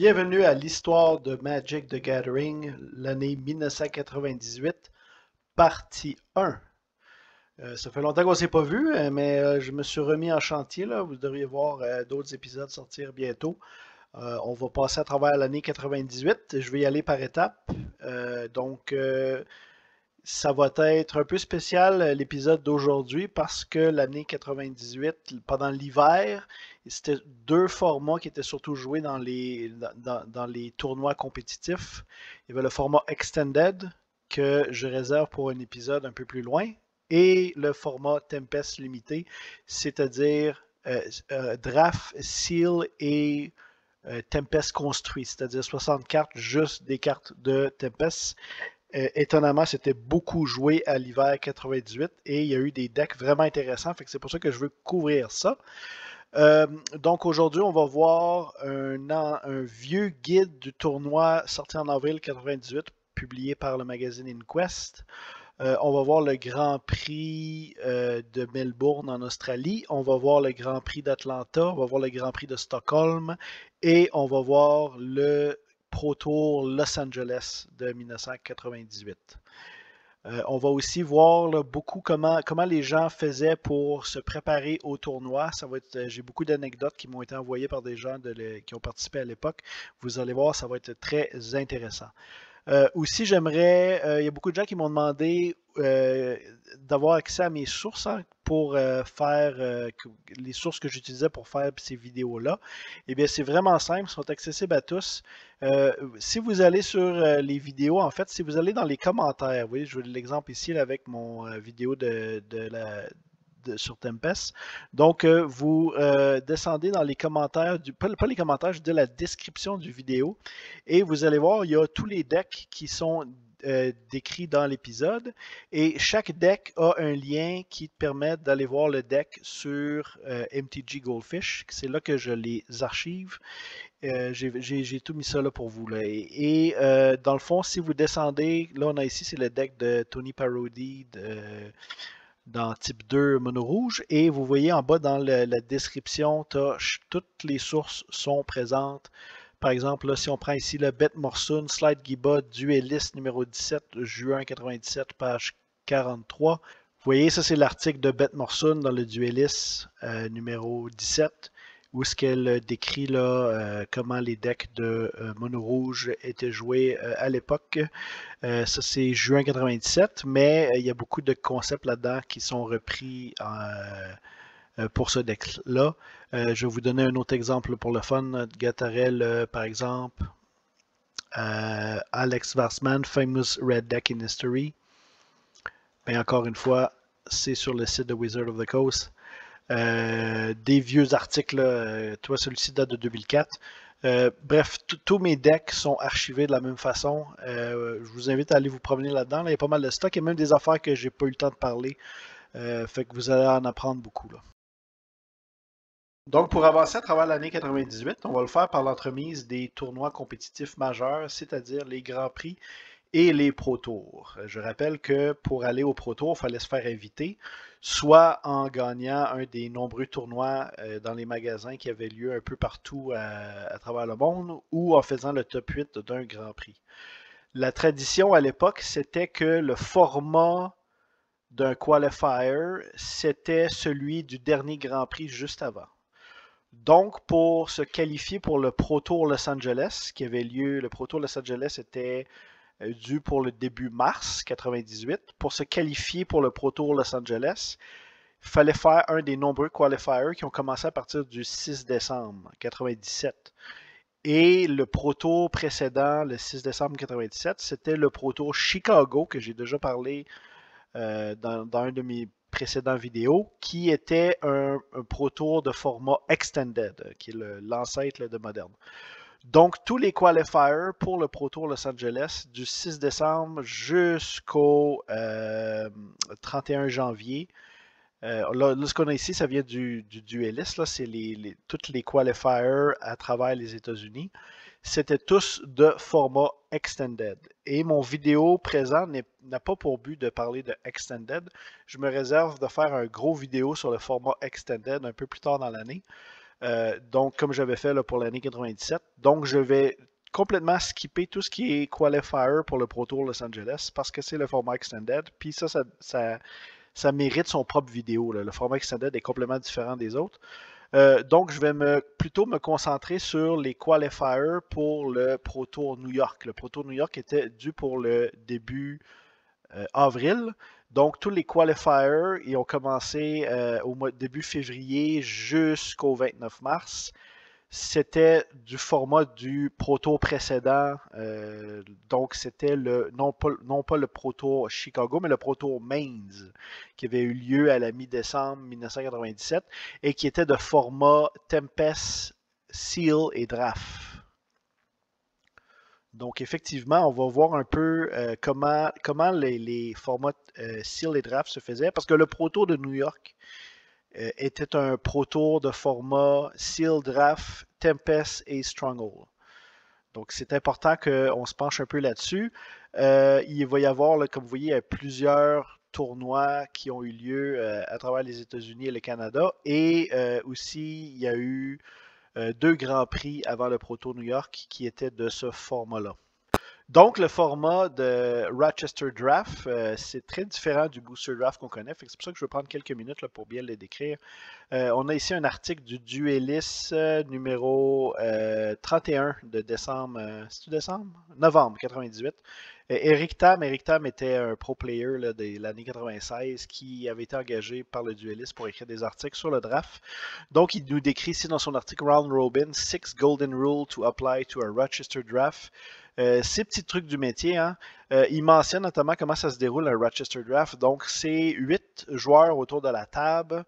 Bienvenue à l'histoire de Magic the Gathering, l'année 1998, partie 1. Euh, ça fait longtemps qu'on ne s'est pas vu, euh, mais euh, je me suis remis en chantier. Vous devriez voir d'autres épisodes sortir bientôt. on va passer à travers l'année 98. Je vais y aller par étapes. donc, ça va être un peu spécial l'épisode d'aujourd'hui parce que l'année 98, pendant l'hiver, c'était deux formats qui étaient surtout joués dans les, dans, les tournois compétitifs. Il y avait le format Extended que je réserve pour un épisode un peu plus loin et le format Tempest limité, c'est-à-dire euh, euh, Draft, Seal et euh, Tempest construit, c'est-à-dire 60 cartes, juste des cartes de Tempest. étonnamment, c'était beaucoup joué à l'hiver 98 et il y a eu des decks vraiment intéressants. c'est pour ça que je veux couvrir ça. Euh, donc aujourd'hui, on va voir un, vieux guide du tournoi sorti en avril 98, publié par le magazine InQuest. Euh, on va voir le Grand Prix euh, de Melbourne en Australie. On va voir le Grand Prix d'Atlanta. On va voir le Grand Prix de Stockholm. Et on va voir le Pro Tour Los Angeles de 1998. Euh, on va aussi voir beaucoup comment, les gens faisaient pour se préparer au tournoi. Euh, j'ai beaucoup d'anecdotes qui m'ont été envoyées par des gens qui ont participé à l'époque. Vous allez voir, ça va être très intéressant. Euh, aussi, j'aimerais, il y a beaucoup de gens qui m'ont demandé d'avoir accès à mes sources hein, pour faire les sources que j'utilisais pour faire ces vidéos-là. Eh bien, c'est vraiment simple, sont accessibles à tous. Euh, si vous allez sur euh, les vidéos, en fait, si vous allez dans les commentaires, vous voyez, je veux l'exemple ici avec mon euh, vidéo de, la, sur Tempest. Donc, vous descendez dans les commentaires, du, pas, les commentaires, je dis la description du vidéo, et vous allez voir, il y a tous les decks qui sont décrits dans l'épisode. Et chaque deck a un lien qui te permet d'aller voir le deck sur MTG Goldfish. C'est là que je les archive. Euh, j'ai tout mis ça là pour vous. Là. Et, euh, dans le fond, si vous descendez, là on a ici, c'est le deck de Tony Parody dans type 2 mono rouge. Et vous voyez en bas dans la description, toutes les sources sont présentes. Par exemple, là, si on prend ici le Bet Morsun, Slide Giba, Duelist numéro 17, juin 97, page 43. Vous voyez, ça c'est l'article de Bet Morsun dans le Duelist euh, numéro 17 où ce qu'elle décrit là, euh, comment les decks de euh, mono rouge étaient joués euh, à l'époque. ça, c'est juin 97, mais il y a beaucoup de concepts là-dedans qui sont repris pour ce deck-là. je vais vous donner un autre exemple pour le fun. Gatarel, par exemple. Alex Varsman, Famous Red Deck in History. Mais encore une fois, c'est sur le site de Wizard of the Coast. Euh, des vieux articles. Euh, toi, celui-ci date de 2004. Euh, bref, tous mes decks sont archivés de la même façon. je vous invite à aller vous promener là-dedans. il y a pas mal de stock et même des affaires que j'ai pas eu le temps de parler. fait que vous allez en apprendre beaucoup. Là. Donc, pour avancer à travers l'année 98, on va le faire par l'entremise des tournois compétitifs majeurs, c'est-à-dire les Grands Prix et les Pro Tours. Je rappelle que pour aller au Pro Tour, il fallait se faire inviter soit en gagnant un des nombreux tournois euh, dans les magasins qui avaient lieu un peu partout à, travers le monde, ou en faisant le top 8 d'un Grand Prix. La tradition à l'époque, c'était que le format d'un qualifier, c'était celui du dernier Grand Prix juste avant. Donc, pour se qualifier pour le Pro Tour Los Angeles, qui avait lieu, le Pro Tour Los Angeles était euh, dû pour le début mars 98. Pour se qualifier pour le Pro Tour Los Angeles, il fallait faire un des nombreux qualifiers qui ont commencé à partir du 6 décembre 97. Et le Pro Tour précédent, le 6 décembre 97, c'était le Pro Tour Chicago, que j'ai déjà parlé euh, dans, un de mes précédents vidéos, qui était un, Pro Tour de format Extended, qui est l'ancêtre de Moderne. Donc, tous les qualifiers pour le Pro Tour Los Angeles du 6 décembre jusqu'au 31 euh, janvier. Euh, là, ce qu'on a ici, ça vient du, du duelist. C'est les, tous les qualifiers à travers les États-Unis. C'était tous de format extended. Et mon vidéo présent n'a pas pour but de parler de extended. Je me réserve de faire un gros vidéo sur le format extended un peu plus tard dans l'année. donc, comme j'avais fait pour l'année 97. Donc, je vais complètement skipper tout ce qui est qualifier pour le Pro Tour Los Angeles parce que c'est le format extended. Puis ça, ça, mérite son propre vidéo. Le format extended est complètement différent des autres. Euh, donc, je vais plutôt me concentrer sur les qualifiers pour le Pro Tour New York. Le Pro Tour New York était dû pour le début euh, avril. Donc, tous les qualifiers, ils ont commencé euh, au mois, début février jusqu'au 29 mars c'était du format du proto précédent. Euh, donc, c'était le non pas, le proto Chicago, mais le proto Mains, qui avait eu lieu à la mi-décembre 1997 et qui était de format Tempest, Seal et Draft. Donc, effectivement, on va voir un peu euh, comment, comment les, formats euh, Seal et Draft se faisaient. Parce que le proto de New York euh, était un proto de format Seal Draft, Tempest et Stronghold. Donc, c'est important qu'on se penche un peu là-dessus. Euh, il va y avoir, comme vous voyez, plusieurs tournois qui ont eu lieu euh, à travers les États-Unis et le Canada. Et aussi, il y a eu deux grands prix avant le Proto New York qui étaient de ce format-là. Donc, le format de Rochester Draft, euh, c'est très différent du Booster Draft qu'on connaît. C'est pour ça que je vais prendre quelques minutes pour bien le décrire. Euh, on a ici un article du Duelis euh, numéro 31 de décembre. c'est-tu décembre? Novembre 98. Eric Tam, Eric Tam était un pro player de l'année 96 qui avait été engagé par le Duelist pour écrire des articles sur le draft. Donc, il nous décrit ici dans son article Round Robin, Six Golden Rules to Apply to a Rochester Draft. Euh, ces petits trucs du métier, hein, euh, il mentionne notamment comment ça se déroule un Rochester Draft. Donc, c'est huit joueurs autour de la table.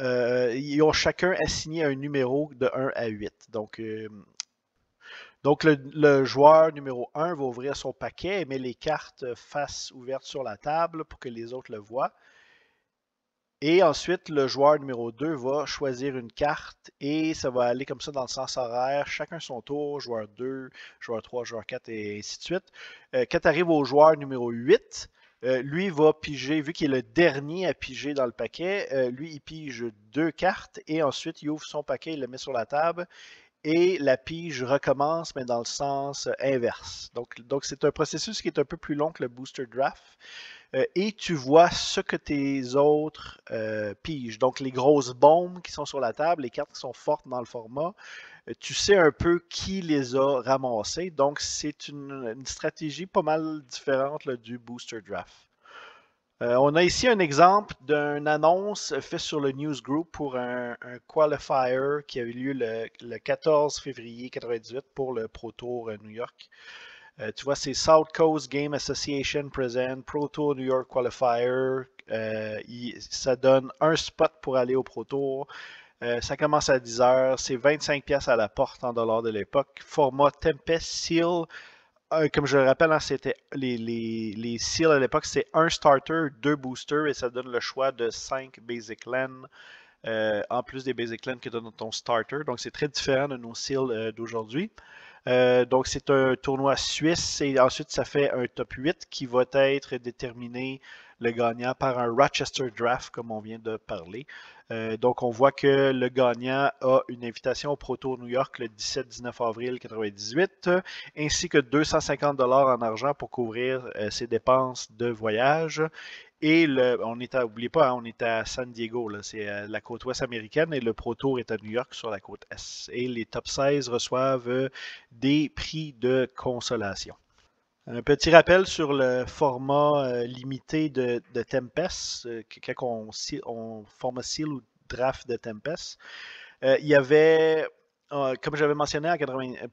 Euh, ils ont chacun assigné un numéro de 1 à 8. Donc, donc le, joueur numéro 1 va ouvrir son paquet et met les cartes face ouvertes sur la table pour que les autres le voient. Et ensuite, le joueur numéro 2 va choisir une carte et ça va aller comme ça dans le sens horaire, chacun son tour, joueur 2, joueur 3, joueur 4 et ainsi de suite. Euh, quand tu arrives au joueur numéro 8, euh, lui va piger, vu qu'il est le dernier à piger dans le paquet, euh, lui il pige deux cartes et ensuite il ouvre son paquet, il le met sur la table et la pige recommence, mais dans le sens inverse. Donc, donc c'est un processus qui est un peu plus long que le booster draft. Euh, et tu vois ce que tes autres euh, piges. Donc les grosses bombes qui sont sur la table, les cartes qui sont fortes dans le format, euh, tu sais un peu qui les a ramassées. Donc c'est une, stratégie pas mal différente du booster draft. on a ici un exemple d'une annonce faite sur le Newsgroup pour un, qualifier qui a eu lieu le, le 14 février 1998 pour le Pro Tour New York. Euh, tu vois, c'est South Coast Game Association Present, Pro Tour New York Qualifier. Euh, ça donne un spot pour aller au Pro Tour. Euh, ça commence à 10h. C'est 25$ à la porte en dollars de l'époque. Format Tempest Seal. comme je le rappelle, hein, c'était les Seals à l'époque, c'est un starter, deux boosters et ça donne le choix de 5 Basic Land. en plus des Basic Land que donne ton starter. Donc c'est très différent de nos Seals d'aujourd'hui. Euh, donc, c'est un tournoi suisse et ensuite, ça fait un top 8 qui va être déterminé le gagnant par un Rochester Draft, comme on vient de parler. Euh, donc, on voit que le gagnant a une invitation au Pro Tour New York le 17-19 avril 1998, ainsi que 250 dollars en argent pour couvrir euh, ses dépenses de voyage. Et on est à, oubliez pas, hein, on est à San Diego, c'est la côte ouest américaine et le Pro Tour est à New York sur la côte est. Et les top 16 reçoivent euh, des prix de consolation. Un petit rappel sur le format euh, limité de, Tempest, euh, quand on, on format seal ou draft de Tempest. il y avait comme j'avais mentionné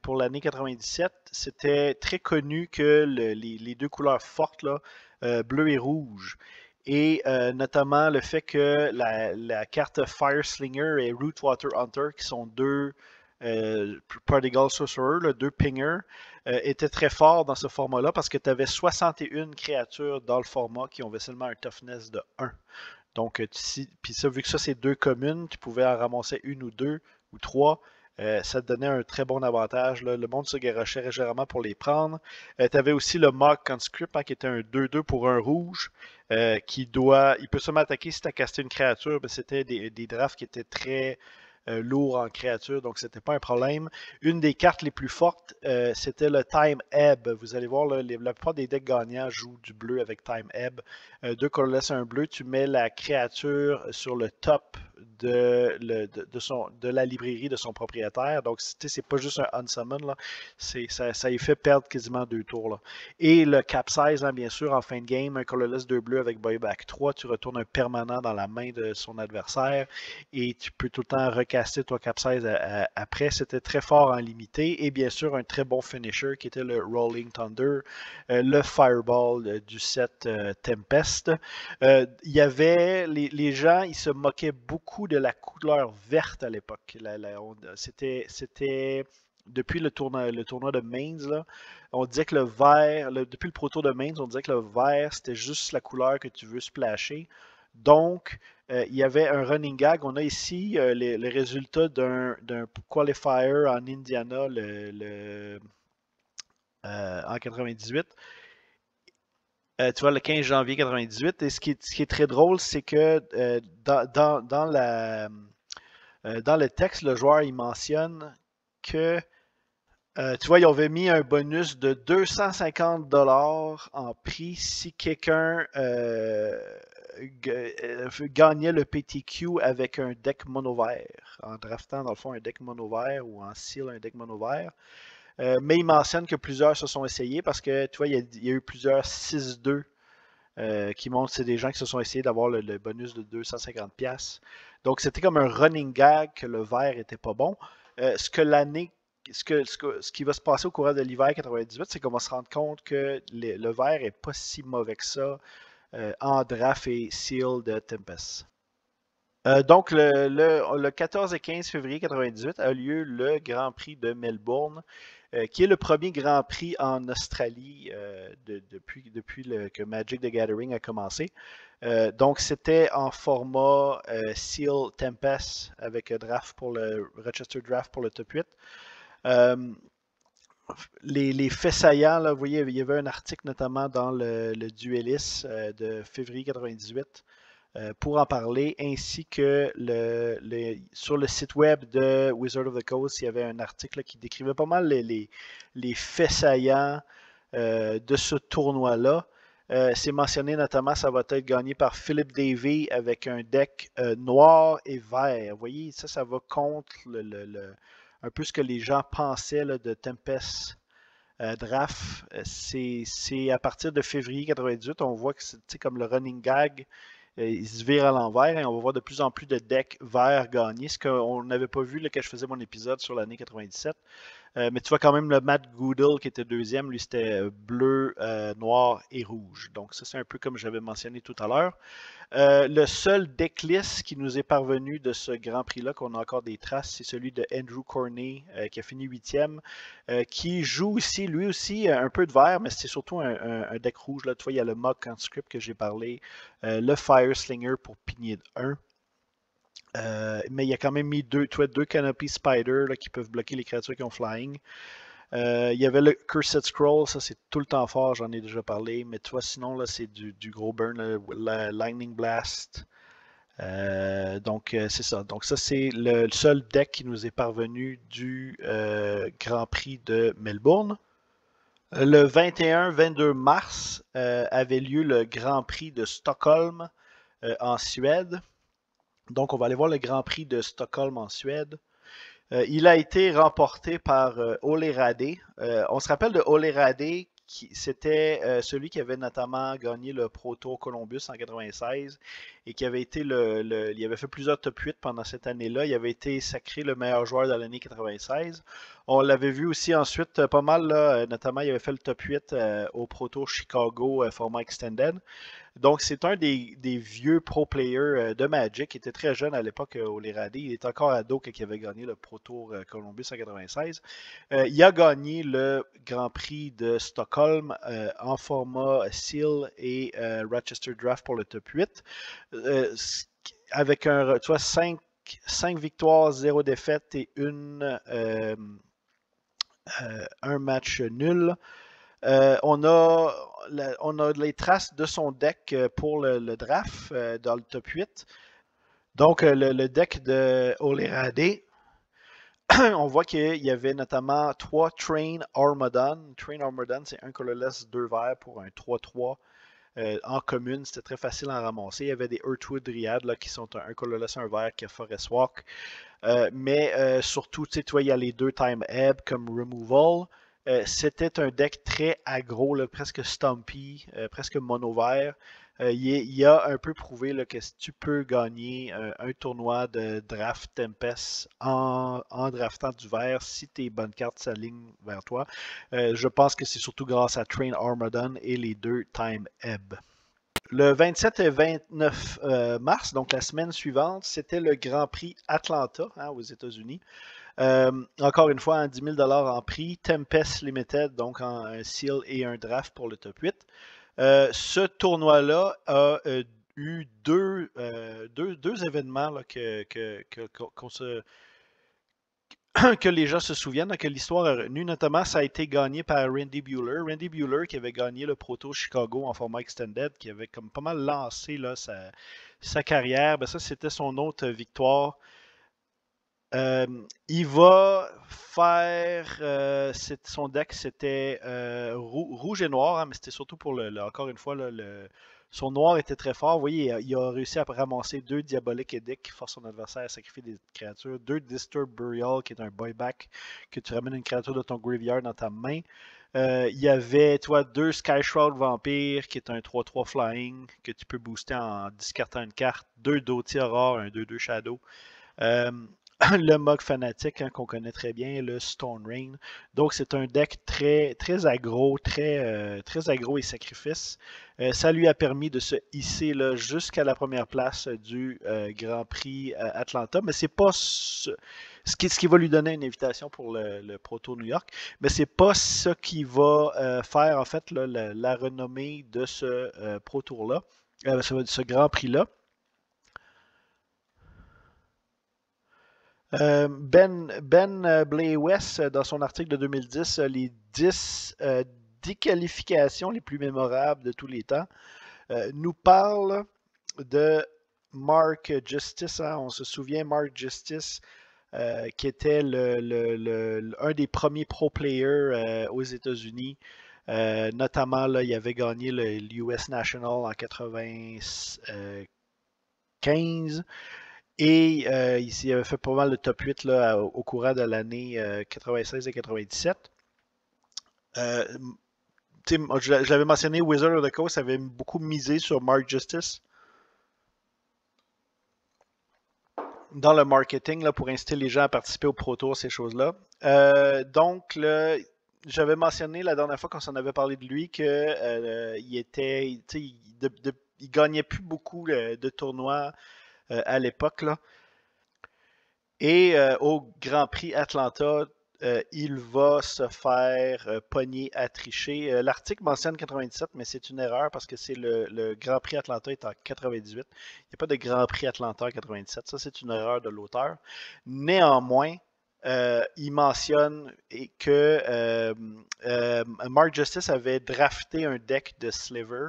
pour l'année 97, c'était très connu que les, deux couleurs fortes, là, bleu et rouge, et euh, notamment le fait que la, carte Fire Slinger et Rootwater Hunter, qui sont deux euh, Prodigal Sorcerer, deux pingers, euh, étaient très forts dans ce format-là parce que tu avais 61 créatures dans le format qui ont seulement un toughness de 1. Donc, puis ça, vu que ça c'est deux communes, tu pouvais en ramasser une ou deux ou trois. Ça te donnait un très bon avantage. Le monde se garochait généralement pour les prendre. tu avais aussi le Mock Conscript hein, qui était un 2-2 pour un rouge. Euh, qui doit. Il peut seulement attaquer si tu as casté une créature. Ben, c'était des, drafts qui étaient très euh, lourd en créature, donc c'était pas un problème. Une des cartes les plus fortes, euh, c'était le Time Ebb. Vous allez voir, la plupart des decks gagnants jouent du bleu avec Time Ebb. deux colorless, un bleu, tu mets la créature sur le top de, la librairie de son propriétaire. Donc, c'est pas juste un unsummon, là. Ça, ça fait perdre quasiment deux tours. Là. Et le capsize, hein, bien sûr, en fin de game, un colorless 2 bleu avec buyback 3, tu retournes un permanent dans la main de son adversaire et tu peux tout le temps recaster ton capsize après. C'était très fort en limité. Et bien sûr, un très bon finisher qui était le Rolling Thunder, euh, le Fireball euh, du set euh, Tempest. Il y avait, les, gens, ils se moquaient beaucoup de la couleur verte à l'époque. C'était, depuis le tournoi, de Mainz, on disait que le vert, depuis le Pro Tour de Mainz, on disait que le vert, c'était juste la couleur que tu veux splasher. Donc, euh, il y avait un running gag. On a ici euh, les, résultats d'un, qualifier en Indiana euh, en 98. tu vois, le 15 janvier 98. Et ce qui est, très drôle, c'est que dans, le texte, le joueur il mentionne que euh, tu vois, ils avaient mis un bonus de 250 dollars en prix si quelqu'un euh, euh, gagnait le PTQ avec un deck mono vert, en draftant dans le fond un deck mono vert ou en seal un deck mono vert. mais il mentionne que plusieurs se sont essayés parce que tu vois, il y a, eu plusieurs 6-2 qui montrent que c'est des gens qui se sont essayés d'avoir le, bonus de 250$. Donc c'était comme un running gag que le vert était pas bon. ce que l'année ce, que, ce, qui va se passer au courant de l'hiver 98, c'est qu'on va se rendre compte que le vert est pas si mauvais que ça euh, en draft et seal de Tempest. Euh, donc, le, 14 et 15 février 98 a lieu le Grand Prix de Melbourne, euh, qui est le premier Grand Prix en Australie depuis, depuis que Magic the Gathering a commencé. donc, c'était en format Seal Tempest avec draft pour le Rochester Draft pour le top 8. Euh, les, faits saillants, vous voyez, il y avait un article notamment dans le, le Duelis euh, de février 98 euh, pour en parler, ainsi que sur le site web de Wizard of the Coast, il y avait un article qui décrivait pas mal les, faits saillants de ce tournoi-là. c'est mentionné notamment, ça va être gagné par Philip Davy avec un deck noir et vert. Vous voyez, ça, ça va contre le un peu ce que les gens pensaient de Tempest euh, Draft. Euh, c'est à partir de février 98, on voit que c'est comme le running gag. Euh, il se vire à l'envers et on va voir de plus en plus de decks verts gagner, ce qu'on n'avait pas vu là, quand je faisais mon épisode sur l'année 97. Euh, mais tu vois quand même le Matt Goodall qui était deuxième, lui c'était euh, bleu, euh, noir et rouge. Donc ça c'est un peu comme j'avais mentionné tout à l'heure. Le seul déclisse qui nous est parvenu de ce Grand Prix-là, qu'on a encore des traces, c'est celui de Andrew Corney qui a fini huitième, qui joue aussi, lui aussi un peu de vert, mais c'est surtout un, deck rouge. Là. Tu vois, il y a le mock en script que j'ai parlé, le Fireslinger pour pigner 1. Euh, mais il y a quand même mis deux, tu vois, deux Canopy Spider là, qui peuvent bloquer les créatures qui ont Flying. Euh, il y avait le Cursed Scroll, ça c'est tout le temps fort, j'en ai déjà parlé. Mais toi, sinon, là, c'est du, gros burn, le, Lightning Blast. Euh, donc, c'est ça. Donc, ça, c'est le seul deck qui nous est parvenu du Grand Prix de Melbourne. Le 21-22 mars avait lieu le Grand Prix de Stockholm en Suède. Donc on va aller voir le Grand Prix de Stockholm en Suède. Euh, il a été remporté par euh, Ole Rade. Euh, on se rappelle de Ole Rade, c'était celui qui avait notamment gagné le Pro Tour Columbus en 96 et qui avait été le, il avait fait plusieurs top 8 pendant cette année-là. Il avait été sacré le meilleur joueur de l'année 96. On l'avait vu aussi ensuite pas mal, notamment il avait fait le top 8 au Pro Tour Chicago format extended. Donc, c'est un des, vieux pro players euh, de Magic qui était très jeune à l'époque au euh, Lerade. Il est encore ado quand il avait gagné le Pro Tour euh, Columbus en 96. il a gagné le Grand Prix de Stockholm en format Seal et Rochester Draft pour le top 8. avec un, tu vois, 5, victoires, 0 défaites et une, un match nul. Euh, on, a, on a les traces de son deck euh, pour le, draft euh, dans le top 8. Donc, le, deck de Olerade, on voit qu'il y avait notamment trois Train Armadon. Train Armadon, c'est un colorless, deux verts pour un 3-3 en commune. C'était très facile à ramasser. Il y avait des Earthwood Dryad qui sont un, un colorless, un vert qui a Forest Walk. mais surtout, tu sais, il y a les deux Time Ebb comme Removal. Euh, c'était un deck très aggro, presque stumpy, euh, presque mono vert. Euh, il, a un peu prouvé que tu peux gagner un tournoi de draft Tempest en, draftant du vert si tes bonnes cartes s'alignent vers toi. je pense que c'est surtout grâce à Train Armadon et les deux Time Ebb. Le 27 et 29 mars, donc la semaine suivante, c'était le Grand Prix Atlanta hein, aux États-Unis. Euh, encore une fois, 10 000 en prix. Tempest Limited, donc en, un seal et un draft pour le top 8. Euh, ce tournoi-là a euh, eu deux, deux, événements que, que, que les gens se souviennent, que l'histoire a retenu. Notamment, ça a été gagné par Randy Bueller. Randy Bueller qui avait gagné le Proto Chicago en format extended, qui avait comme pas mal lancé sa carrière. Ben, ça, c'était son autre victoire euh, il va faire euh, son deck, c'était euh, rouge et noir, hein, mais c'était surtout pour le, encore une fois, son noir était très fort. Vous voyez, il a, réussi à ramasser deux diaboliques Edic qui forcent son adversaire à sacrifier des créatures, deux Disturb Burial qui est un buyback que tu ramènes une créature de ton graveyard dans ta main. il y avait, toi, deux Sky Shroud Vampire qui est un 3-3 flying que tu peux booster en discartant une carte, deux Doty Aurore, un 2-2 Shadow. le Mog Fanatic hein, qu'on connaît très bien, le Stone Rain. Donc c'est un deck très, très agro, très, euh, et sacrifice. Euh, ça lui a permis de se hisser jusqu'à la première place du euh, Grand Prix Atlanta, mais c'est pas ce, qui, ce, qui, va lui donner une invitation pour le, Proto New York, mais c'est pas ce qui va faire en fait la, renommée de ce Pro Tour là, ce Grand Prix là. Ben, ben euh, West, euh, dans son article de 2010, les 10 déqualifications les plus mémorables de tous les temps, nous parle de Mark Justice. Hein. on se souvient, Mark Justice, qui était un des premiers pro players aux États-Unis. notamment, il avait gagné le US National en 95. Et euh, il avait fait pas mal de top 8 là, au, courant de l'année 96 euh, et 97. Euh, je l'avais mentionné, Wizard of the Coast avait beaucoup misé sur Mark Justice dans le marketing là, pour inciter les gens à participer au Pro Tour, ces choses-là. donc, j'avais mentionné la dernière fois qu'on s'en avait parlé de lui qu'il était, il, il, gagnait plus beaucoup de tournois euh, à l'époque. Et euh, au Grand Prix Atlanta, euh, il va se faire pogner à tricher. L'article mentionne 97, mais c'est une erreur parce que c'est le, Grand Prix Atlanta est en 98. Il n'y a pas de Grand Prix Atlanta en 97. Ça, c'est une erreur de l'auteur. Néanmoins, il mentionne que Mark Justice avait drafté un deck de Sliver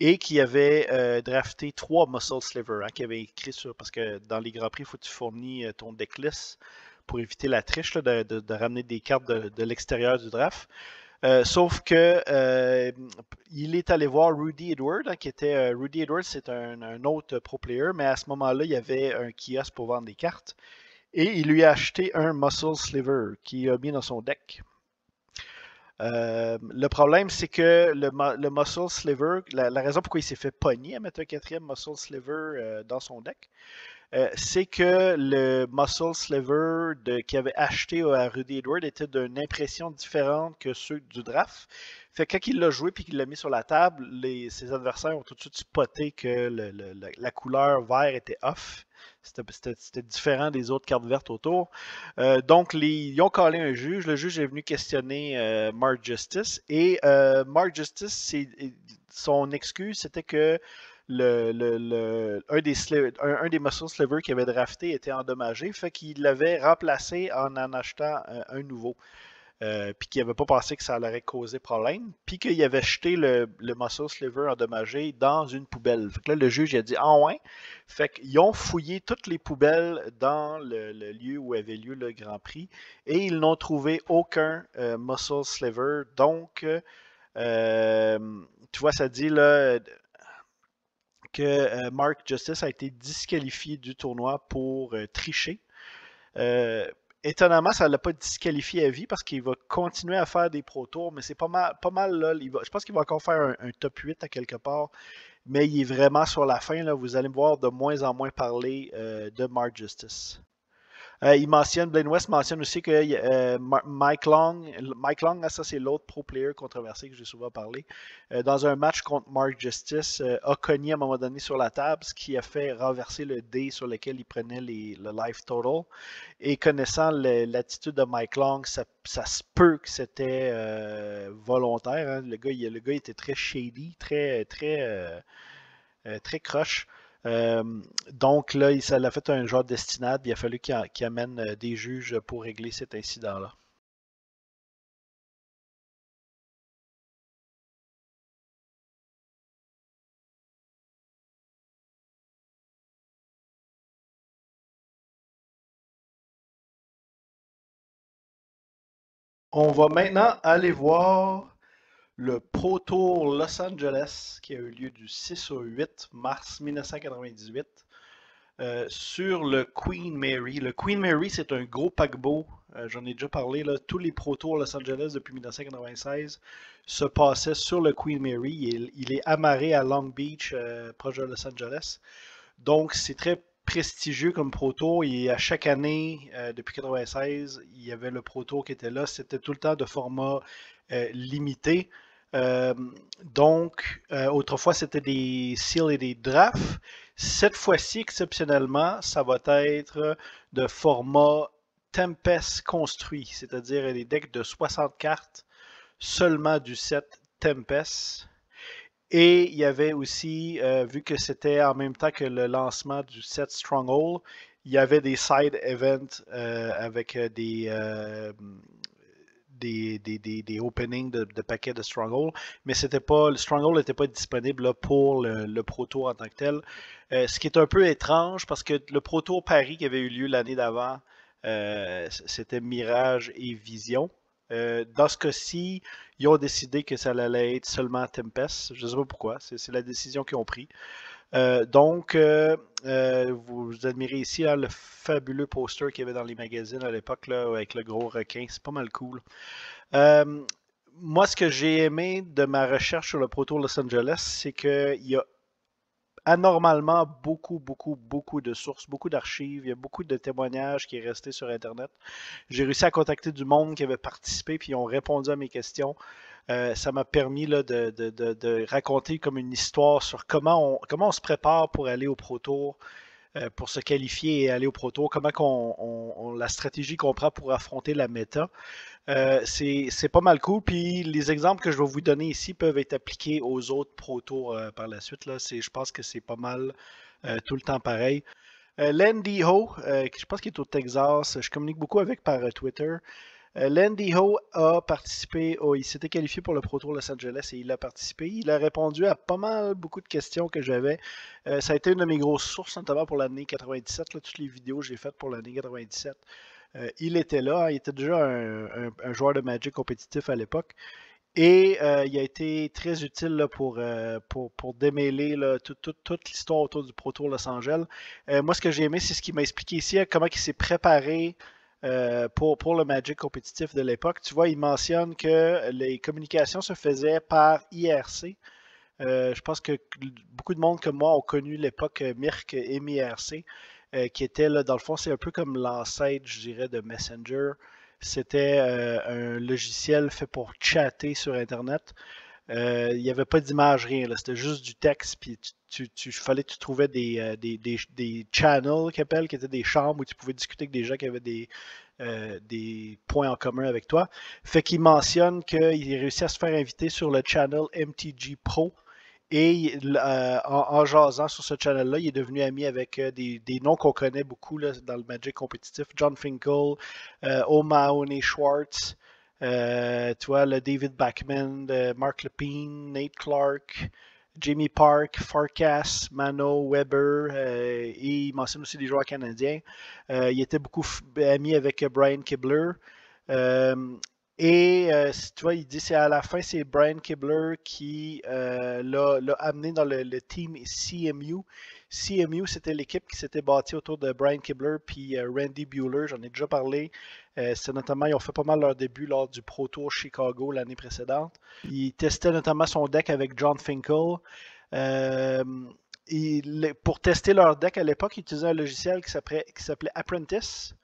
et qui avait euh, drafté trois Muscle Sliver, hein, qui avait écrit sur, parce que dans les Grands Prix, il faut que tu fournis euh, ton decklist pour éviter la triche, de, ramener des cartes de, l'extérieur du draft. Euh, sauf que il est allé voir Rudy Edwards, hein, qui était Rudy Edwards, c'est un, autre pro player, mais à ce moment-là, il y avait un kiosque pour vendre des cartes. Et il lui a acheté un Muscle Sliver qui a mis dans son deck. Euh, le problème, c'est que le, Muscle Sliver, la, raison pourquoi il s'est fait pogner à mettre un quatrième Muscle Sliver euh, dans son deck, euh, c'est que le Muscle Sliver qu'il avait acheté à Rudy Edward était d'une impression différente que ceux du draft. Fait que quand il l'a joué et qu'il l'a mis sur la table, ses adversaires ont tout de suite spoté que la couleur vert était off. C'était différent des autres cartes vertes autour. Euh, donc, ils ont collé un juge. Le juge est venu questionner euh, Mark Justice. Et euh, Mark Justice, son excuse, c'était que un, des un, des muscle slivers qu'il avait drafté était endommagé. Fait qu'il l'avait remplacé en en achetant un nouveau. Euh, puis qu'il n'avait pas pensé que ça allait causer problème, puis qu'il avait jeté le, le muscle sliver endommagé dans une poubelle. Là, le juge a dit Ah ouais. Fait qu'ils ont fouillé toutes les poubelles dans le, lieu où avait lieu le Grand Prix et ils n'ont trouvé aucun euh, muscle sliver. Donc, euh, tu vois, ça dit que Mark Justice a été disqualifié du tournoi pour tricher étonnamment, ça ne l'a pas disqualifié à vie parce qu'il va continuer à faire des pro tours, mais c'est pas mal, pas mal là. je pense qu'il va encore faire un, top 8 à quelque part, mais il est vraiment sur la fin. Vous allez me voir de moins en moins parler euh, de Mark Justice. Euh, il mentionne, Blaine West mentionne aussi que euh, Mike Long, Mike Long, ça c'est l'autre pro player controversé que j'ai souvent parlé, euh, dans un match contre Mark Justice, a cogné à un moment donné sur la table, ce qui a fait renverser le dé sur lequel il prenait le life total. Et connaissant l'attitude de Mike Long, ça, se peut que c'était volontaire. Hein. Le, gars, le gars était très shady, très, très, très croche. Euh, donc là, ça l'a fait un genre destinade. Il a fallu qu'il amène euh, des juges pour régler cet incident-là. On va maintenant aller voir le Pro Tour Los Angeles qui a eu lieu du 6 au 8 mars 1998 euh, sur le Queen Mary. Le Queen Mary, c'est un gros paquebot. Euh, j'en ai déjà parlé. Tous les Pro Tours Los Angeles depuis 1996 se passaient sur le Queen Mary. Il, est amarré à Long Beach, euh, proche de Los Angeles. Donc, c'est très prestigieux comme Pro Tour. Et à chaque année, depuis 1996, il y avait le Pro Tour qui était là. C'était tout le temps de format limité. Euh, donc, euh, autrefois, c'était des seals et des drafts. Cette fois-ci, exceptionnellement, ça va être de format Tempest construit, c'est-à-dire des decks de 60 cartes, seulement du set Tempest. Et il y avait aussi, euh, vu que c'était en même temps que le lancement du set Stronghold, il y avait des side events avec des, des, openings de, paquets de Stronghold, mais c'était pas, le Stronghold n'était pas disponible pour le, Pro Tour en tant que tel. Euh, ce qui est un peu étrange parce que le Pro Tour Paris qui avait eu lieu l'année d'avant, euh, c'était Mirage et Vision. Euh, dans ce cas-ci, ils ont décidé que ça allait être seulement Tempest. Je ne sais pas pourquoi, c'est la décision qu'ils ont prise. Euh, donc, euh, euh, vous admirez ici le fabuleux poster qu'il y avait dans les magazines à l'époque avec le gros requin. C'est pas mal cool. moi, ce que j'ai aimé de ma recherche sur le Pro Tour Los Angeles, c'est qu'il y a anormalement beaucoup, beaucoup, beaucoup de sources, beaucoup d'archives. Il y a beaucoup de témoignages qui est resté sur Internet. J'ai réussi à contacter du monde qui avait participé puis ils ont répondu à mes questions. Euh, ça m'a permis de, raconter comme une histoire sur comment on, se prépare pour aller au Pro Tour, euh, pour se qualifier et aller au Pro Tour, comment la stratégie qu'on prend pour affronter la méta. Euh, c'est pas mal cool. Puis les exemples que je vais vous donner ici peuvent être appliqués aux autres Pro Tours par la suite. Je pense que c'est pas mal tout le temps pareil. Landy Ho, je pense qu'il est au Texas. Je communique beaucoup avec par Twitter. Euh, Landy Ho a participé, il s'était qualifié pour le Pro Tour Los Angeles et il a participé. Il a répondu à pas mal beaucoup de questions que j'avais. Euh, ça a été une de mes grosses sources, notamment pour l'année 97. toutes les vidéos que j'ai faites pour l'année 97. Euh, il était là, il était déjà un, joueur de Magic compétitif à l'époque. Et il a été très utile pour, démêler toute l'histoire autour du Pro Tour Los Angeles. moi, ce que j'ai aimé, c'est ce qu'il m'a expliqué ici, comment il s'est préparé euh, pour, pour le Magic compétitif de l'époque. Tu vois, il mentionne que les communications se faisaient par IRC. Euh, je pense que beaucoup de monde comme moi ont connu l'époque Mirk et MIRC, euh, qui était, là, dans le fond, c'est un peu comme l'ancêtre, je dirais, de Messenger. C'était un logiciel fait pour chatter sur Internet. Il n'y avait pas d'image, rien. C'était juste du texte, puis tu, tu, fallait que tu trouvais des, des, des, des channels qui qui étaient des chambres où tu pouvais discuter avec des gens qui avaient des, euh, des points en commun avec toi. Fait qu'il mentionne qu'il réussit à se faire inviter sur le channel MTG Pro. Et euh, en, jasant sur ce channel-là, il est devenu ami avec euh, des, noms qu'on connaît beaucoup dans le Magic compétitif. John Finkel, O'Mahony Schwartz, vois, le David Backman, Mark Lepine, Nate Clark, Jamie Park, Farkas, Mano, Weber, et il mentionne aussi des joueurs canadiens. il était beaucoup ami avec Brian Kibler. Et euh, tu vois, il dit c'est à la fin, c'est Brian Kibler qui euh, l'a amené dans le, team CMU. CMU, c'était l'équipe qui s'était bâtie autour de Brian Kibler puis euh, Randy Bueller. J'en ai déjà parlé. c'est notamment, ils ont fait pas mal leur début lors du Pro Tour Chicago l'année précédente. Ils testaient notamment son deck avec John Finkel. pour tester leur deck à l'époque, ils utilisaient un logiciel qui s'appelait Apprentice.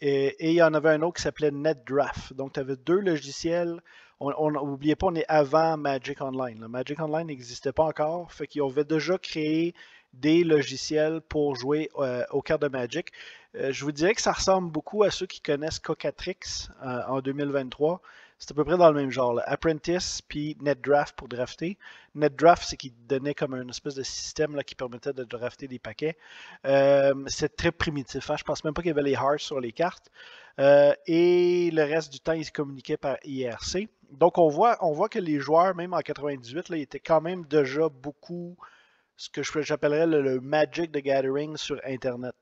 Et, il y en avait un autre qui s'appelait NetDraft. Donc, tu avais deux logiciels. On n'oubliez pas, on est avant Magic Online. Magic Online n'existait pas encore. Fait qu'ils avaient déjà créé des logiciels pour jouer euh, au cœur de Magic. Euh, je vous dirais que ça ressemble beaucoup à ceux qui connaissent Cocatrix euh, en 2023. C'est à peu près dans le même genre. Apprentice puis NetDraft pour drafter. NetDraft, c'est qui donnait comme un espèce de système qui permettait de drafter des paquets. C'est très primitif. Hein. Je pense même pas qu'il y avait les hearts sur les cartes. Et le reste du temps, ils se communiquaient par IRC. Donc on voit, que les joueurs, même en 98, là, ils étaient quand même déjà beaucoup ce que j'appellerais le Magic the Gathering sur Internet.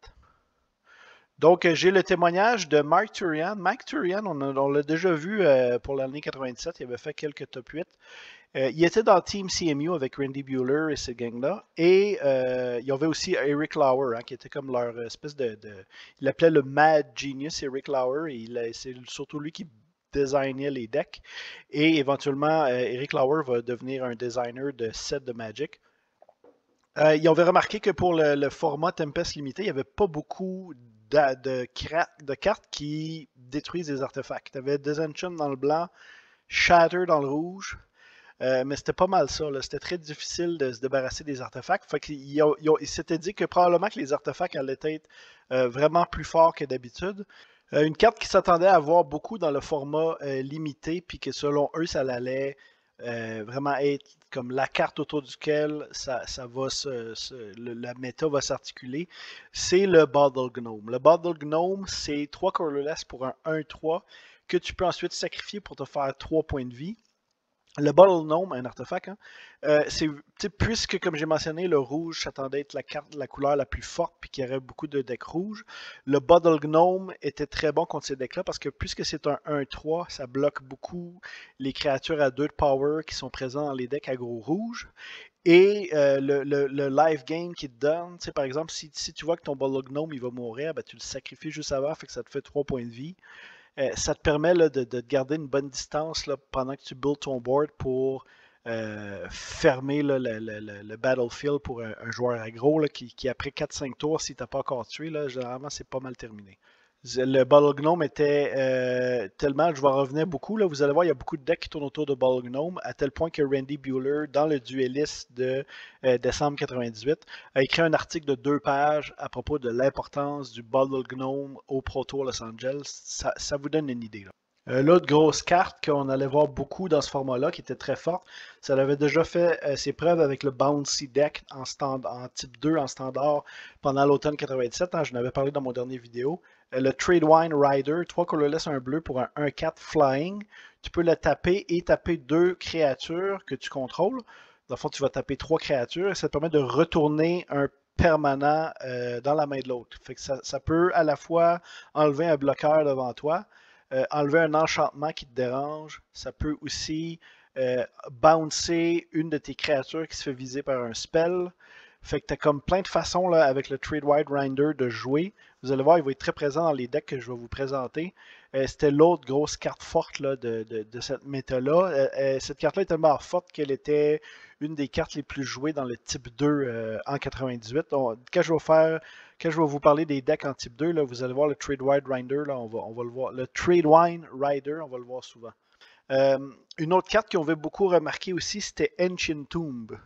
Donc, euh, j'ai le témoignage de Mike Turian. Mike Turian, on, l'a déjà vu euh, pour l'année 97, il avait fait quelques top 8. Euh, il était dans Team CMU avec Randy Bueller et ce gang-là. Et il y avait aussi Eric Lauer, hein, qui était comme leur espèce de, Il l'appelait le Mad Genius, Eric Lauer. C'est surtout lui qui designait les decks. Et éventuellement, Eric Lauer va devenir un designer de sets de Magic. Ils avaient remarqué que pour le, format Tempest limité, il n'y avait pas beaucoup de, cartes qui détruisent des artefacts. Tu avais Disenchant dans le blanc, Shatter dans le rouge. Euh, mais c'était pas mal ça. C'était très difficile de se débarrasser des artefacts. Fait il, s'était dit que probablement que les artefacts allaient être euh, vraiment plus forts que d'habitude. Euh, une carte qui s'attendait à avoir beaucoup dans le format limité, puis que selon eux, ça allait euh, vraiment être comme la carte autour duquel ça, va la méta va s'articuler, c'est le Bottle Gnome. Le Bottle Gnome, c'est 3 colorless pour un 1-3 que tu peux ensuite sacrifier pour te faire 3 points de vie. Le Bottle Gnome, un artefact, hein, euh, c'est puisque, comme j'ai mentionné, le rouge s'attendait à être la carte, la couleur la plus forte, puis qu'il y aurait beaucoup de decks rouges. Le Bottle Gnome était très bon contre ces decks-là parce que puisque c'est un 1-3, ça bloque beaucoup les créatures à 2 de power qui sont présents dans les decks aggro rouge. Et euh, le, live game qui te donne, par exemple, si, tu vois que ton Bottle Gnome il va mourir, ben, tu le sacrifies juste avant, fait que ça te fait 3 points de vie. Euh, ça te permet de, garder une bonne distance pendant que tu builds ton board pour euh, fermer le, battlefield pour un, joueur aggro qui, qui, après 4-5 tours, si tu n'as pas encore tué, généralement c'est pas mal terminé. Le Ball Gnome était euh, tellement, je vais revenir beaucoup, là, vous allez voir, il y a beaucoup de decks qui tournent autour de Ball Gnome, à tel point que Randy Bueller, dans le dueliste de euh, décembre 98, a écrit un article de deux pages à propos de l'importance du Ball Gnome au Pro Tour Los Angeles. Ça, vous donne une idée. Euh, l'autre grosse carte qu'on allait voir beaucoup dans ce format-là, qui était très forte, ça avait déjà fait ses preuves avec le Bouncy Deck en, en type 2, en standard, pendant l'automne 97. Hein, je n'avais parlé dans mon dernier vidéo. Euh, le Tradewine Rider, 3 colorless, un bleu pour un 1-4 flying. Tu peux le taper et taper deux créatures que tu contrôles. Dans le fond, tu vas taper trois créatures et ça te permet de retourner un permanent euh, dans la main de l'autre. Ça, ça, peut à la fois enlever un bloqueur devant toi, euh, enlever un enchantement qui te dérange. Ça peut aussi bouncer une de tes créatures qui se fait viser par un spell. Fait que tu as comme plein de façons là, avec le Trade Wide Rinder de jouer. Vous allez voir, il va être très présent dans les decks que je vais vous présenter. Euh, c'était l'autre grosse carte forte là, de, cette méta-là. Euh, euh, cette carte-là est tellement forte qu'elle était une des cartes les plus jouées dans le type 2 en 98. quand, je vais faire, je vais vous parler des decks en type 2, là, vous allez voir le Trade Wide Rider, là, on, va, on va le voir. Le Trade Wine Rider, on va le voir souvent. une autre carte qu'on veut beaucoup remarquer aussi, c'était Ancient Tomb.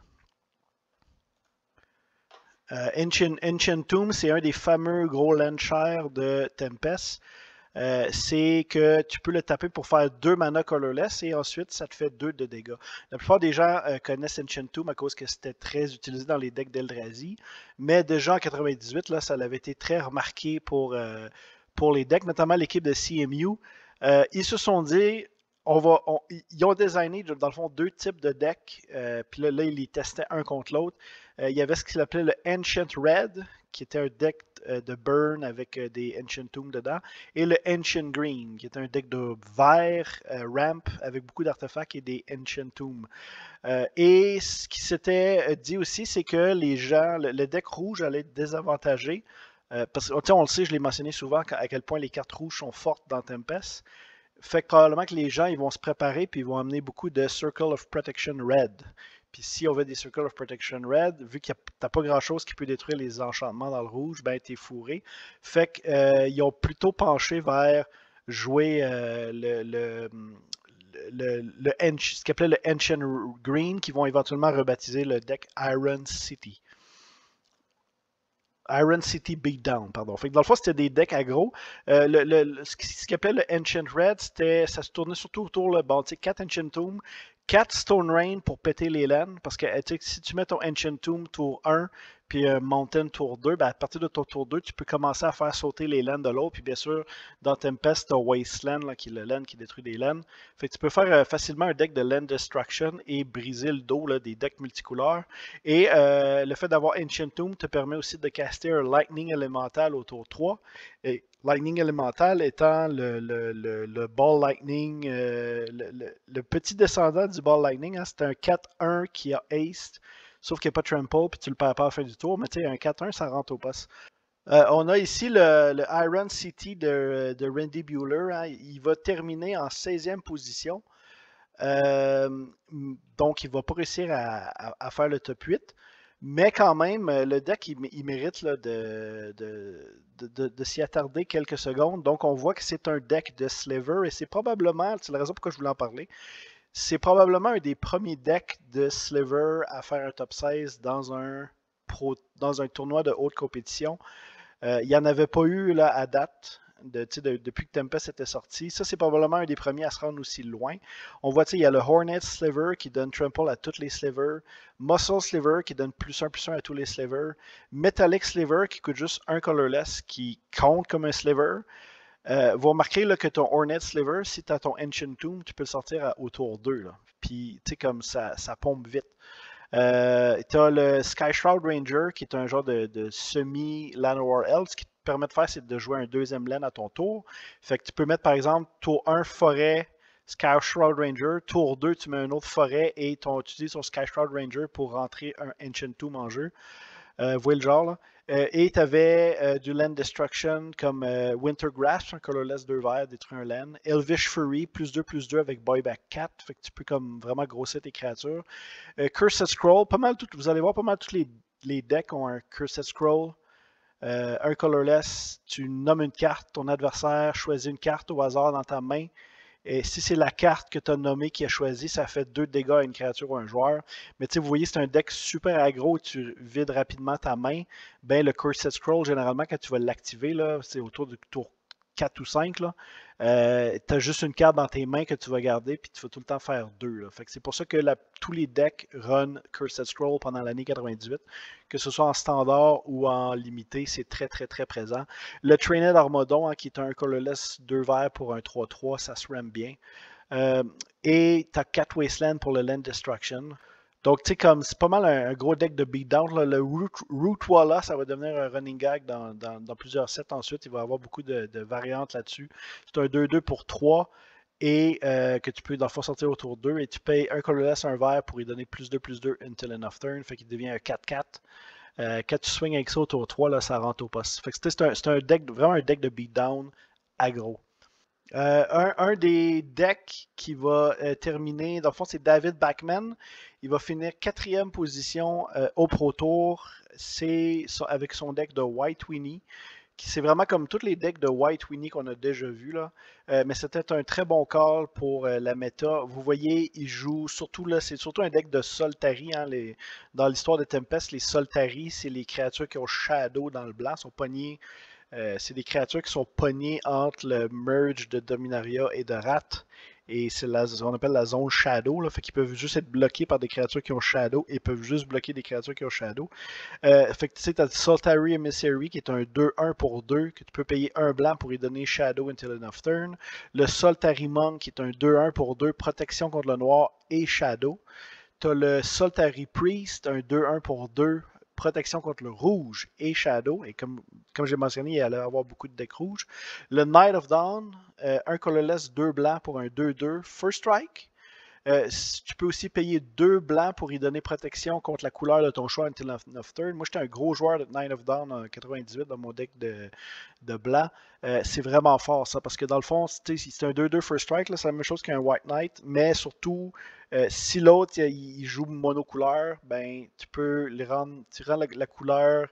Euh, Ancient, Tomb, c'est un des fameux gros land de Tempest. Euh, c'est que tu peux le taper pour faire deux mana colorless et ensuite ça te fait deux de dégâts. La plupart des gens euh, connaissent Ancient Tomb à cause que c'était très utilisé dans les decks d'Eldrazi, mais déjà en 98, là, ça avait été très remarqué pour, pour les decks, notamment l'équipe de CMU. Euh, ils se sont dit, on va, ils ont designé dans le fond deux types de decks, euh, puis là, ils les testaient un contre l'autre. Il y avait ce qu'ils appelaient le Ancient Red, qui était un deck de burn avec des Ancient Tomb dedans, et le Ancient Green, qui était un deck de vert, ramp, avec beaucoup d'artefacts et des Ancient Tomb. et ce qui s'était dit aussi, c'est que les gens, le, deck rouge allait être désavantagé euh, parce que, on le sait, je l'ai mentionné souvent, à quel point les cartes rouges sont fortes dans Tempest. Fait que probablement que les gens ils vont se préparer puis ils vont amener beaucoup de Circle of Protection Red. Puis si on veut des Circle of Protection Red, vu n'y a pas grand chose qui peut détruire les enchantements dans le rouge, ben t'es fourré. Fait qu'ils euh, ont plutôt penché vers jouer euh, le, le, le, ce qu'ils appelaient le Ancient Green, qui vont éventuellement rebaptiser le deck Iron City. Iron City Beatdown, pardon. Fait que dans le fond, c'était des decks aggro. Euh, le, ce qu'il appelait le Ancient Red, ça se tournait surtout autour de bon, 4 Ancient Tomb, 4 Stone Rain pour péter les laines. Parce que si tu mets ton Ancient Tomb tour 1, puis euh, Mountain tour 2, ben, à partir de ton tour 2, tu peux commencer à faire sauter les laines de l'autre. Puis bien sûr, dans Tempest, tu as Wasteland, qui est le land qui détruit des laines. Fait que tu peux faire euh, facilement un deck de Land Destruction et briser le dos des decks multicouleurs. Et euh, le fait d'avoir Ancient Tomb te permet aussi de caster un Lightning Elemental au tour 3. Et Lightning Elemental étant le, Ball Lightning, le, petit descendant du Ball Lightning. Hein, c'est un 4-1 qui a Ace Sauf qu'il n'y a pas de trample, puis tu le perds pas à la fin du tour. Mais tu sais, un 4-1, ça rentre au poste. Euh, on a ici le, Iron City de, Randy Bueller. Hein. Il va terminer en 16e position. Euh, donc, il ne va pas réussir à, faire le top 8. Mais quand même, le deck, il, mérite de, de, s'y attarder quelques secondes. Donc, on voit que c'est un deck de Sliver et c'est probablement, c'est la raison pourquoi je voulais en parler, c'est probablement un des premiers decks de Sliver à faire un top 16 dans un, tournoi de haute compétition. Euh, il n'y en avait pas eu là, à date. depuis que Tempest était sorti. Ça, c'est probablement un des premiers à se rendre aussi loin. On voit, il y a le Hornet Sliver qui donne Trample à tous les Slivers, Muscle Sliver qui donne plus 1 plus 1 à tous les Slivers, Metallic Sliver qui coûte juste un colorless qui compte comme un Sliver. Euh, vous remarquez là, que ton Hornet Sliver, si tu as ton Ancient Tomb, tu peux le sortir au tour 2. Puis, tu sais, comme ça, ça pompe vite. Euh, tu as le Sky Shroud Ranger, qui est un genre de, semi-Llanowar Elves, Ce qui te permet de faire, c'est de jouer un deuxième land à ton tour. Fait que tu peux mettre, par exemple, tour 1 forêt, Sky Shroud Ranger. Tour 2, tu mets un autre forêt et ton, tu utilises ton Sky Shroud Ranger pour rentrer un Ancient Tomb en jeu. Euh, vous voyez le genre, là? Euh, et tu avais euh, du Land Destruction comme euh, Winter Grasp, un colorless 2 vert, détruire un land. Elvish Fury, plus 2, plus 2 avec Boyback 4, fait que tu peux comme vraiment grossir tes créatures. Cursed Scroll, pas mal tout, vous allez voir pas mal tous les, les decks ont un Cursed Scroll. un colorless, tu nommes une carte, ton adversaire choisit une carte au hasard dans ta main. Et si c'est la carte que tu as nommée qui a choisi, ça fait deux dégâts à une créature ou un joueur. Mais tu vous voyez, c'est un deck super aggro, tu vides rapidement ta main. Ben, le Cursed Scroll, généralement, quand tu vas l'activer, c'est autour du tour 4 ou 5, là, euh, tu as juste une carte dans tes mains que tu vas garder, puis tu vas tout le temps faire deux. c'est pour ça que tous les decks run Cursed Scroll pendant l'année 98, que ce soit en standard ou en limité, c'est très très très présent. Le Trained Armodon, hein, qui est un colorless 2 verts pour un 3-3, ça se rame bien. Euh, et tu as 4 Wasteland pour le Land Destruction. Donc, tu sais, comme c'est pas mal un, gros deck de beatdown. Le Root, Root ça va devenir un running gag dans, plusieurs sets ensuite. Il va y avoir beaucoup de, variantes là-dessus. C'est un 2-2 pour 3 et euh, que tu peux dans le fond sortir autour de 2 et tu payes un colorless, un vert pour y donner plus 2, plus 2 until end of turn. Fait qu'il devient un 4-4. Euh, quand tu swings avec ça autour 3, là, ça rentre au poste. Fait que c'est un, deck, vraiment un deck de beatdown aggro. Euh, un, des decks qui va terminer, dans le fond, c'est David Backman. Il va finir quatrième position euh, au Pro Tour. C'est avec son deck de White Winnie. C'est vraiment comme tous les decks de White Winnie qu'on a déjà vus. Là. mais c'était un très bon call pour la méta. Vous voyez, il joue surtout là, c'est surtout un deck de Soltari. Hein, dans l'histoire de Tempest, les Soltari, c'est les créatures qui ont Shadow dans le blanc, sont euh, c'est des créatures qui sont pognées entre le merge de Dominaria et de Rat. Et c'est ce qu'on appelle la zone Shadow. Là, fait qu'ils peuvent juste être bloqués par des créatures qui ont Shadow et peuvent juste bloquer des créatures qui ont Shadow. Euh, fait que tu sais, as Soltary Emissary qui est un 2-1 pour 2, que tu peux payer un blanc pour y donner Shadow until end of turn. Le Soltary Monk qui est un 2-1 pour 2, protection contre le noir et Shadow. Tu as le Soltary Priest, un 2-1 pour 2, protection contre le rouge et Shadow. Et comme, comme j'ai mentionné, il allait avoir beaucoup de decks rouges. Le Knight of Dawn, euh, un colorless, deux blancs pour un 2-2. First Strike. Euh, tu peux aussi payer deux blancs pour y donner protection contre la couleur de ton choix until of turn. Moi, j'étais un gros joueur de Nine of Dawn en 98 dans mon deck de, blanc. Euh, c'est vraiment fort ça, parce que dans le fond, c'est un 2-2 first strike, c'est la même chose qu'un White Knight, mais surtout, si l'autre il, joue monocouleur, ben tu peux les rendre, tu rends la, couleur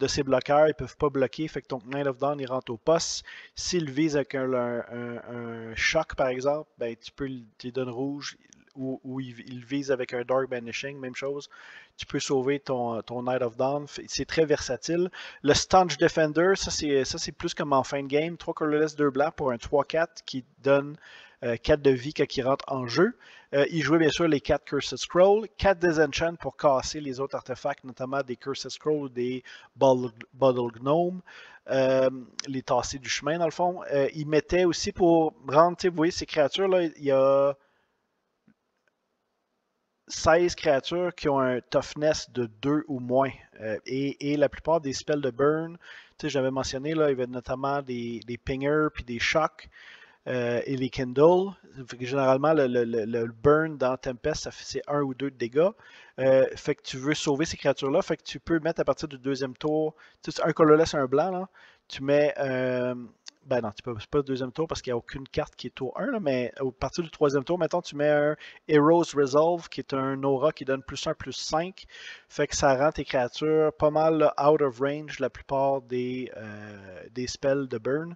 de ses bloqueurs, ils peuvent pas bloquer, fait que ton Knight of Dawn il rentre au poste. S'il vise avec un, un, choc par exemple, ben tu peux lui donner rouge, ou, il, vise avec un Dark Banishing, même chose. Tu peux sauver ton, ton Knight of Dawn. C'est très versatile. Le Staunch Defender, ça c'est plus comme en fin de game. 3 colorless, 2 blancs pour un 3-4 qui donne 4 euh, de vie quand il rentre en jeu. Euh, il jouait bien sûr les 4 Cursed Scrolls, 4 Disenchant pour casser les autres artefacts, notamment des Cursed Scrolls ou des Bottle Gnome. Euh, les tasser du chemin dans le fond. il mettait aussi pour rendre, vous voyez ces créatures là, il y a 16 créatures qui ont un toughness de 2 ou moins. Euh, et, la plupart des spells de burn, j'avais mentionné, là, il y avait notamment des, pingers puis des chocs euh, et les kindle. Généralement, le, burn dans Tempest, c'est 1 ou 2 de dégâts. Euh, fait que tu veux sauver ces créatures-là. Fait que tu peux mettre à partir du deuxième tour, un colorless, un blanc, là, tu mets ben non, tu peux pas le deuxième tour parce qu'il n'y a aucune carte qui est tour 1, mais à partir du troisième tour, maintenant tu mets un Heroes Resolve qui est un aura qui donne plus 1, plus 5. Fait que ça rend tes créatures pas mal out of range la plupart des, euh, des spells de burn.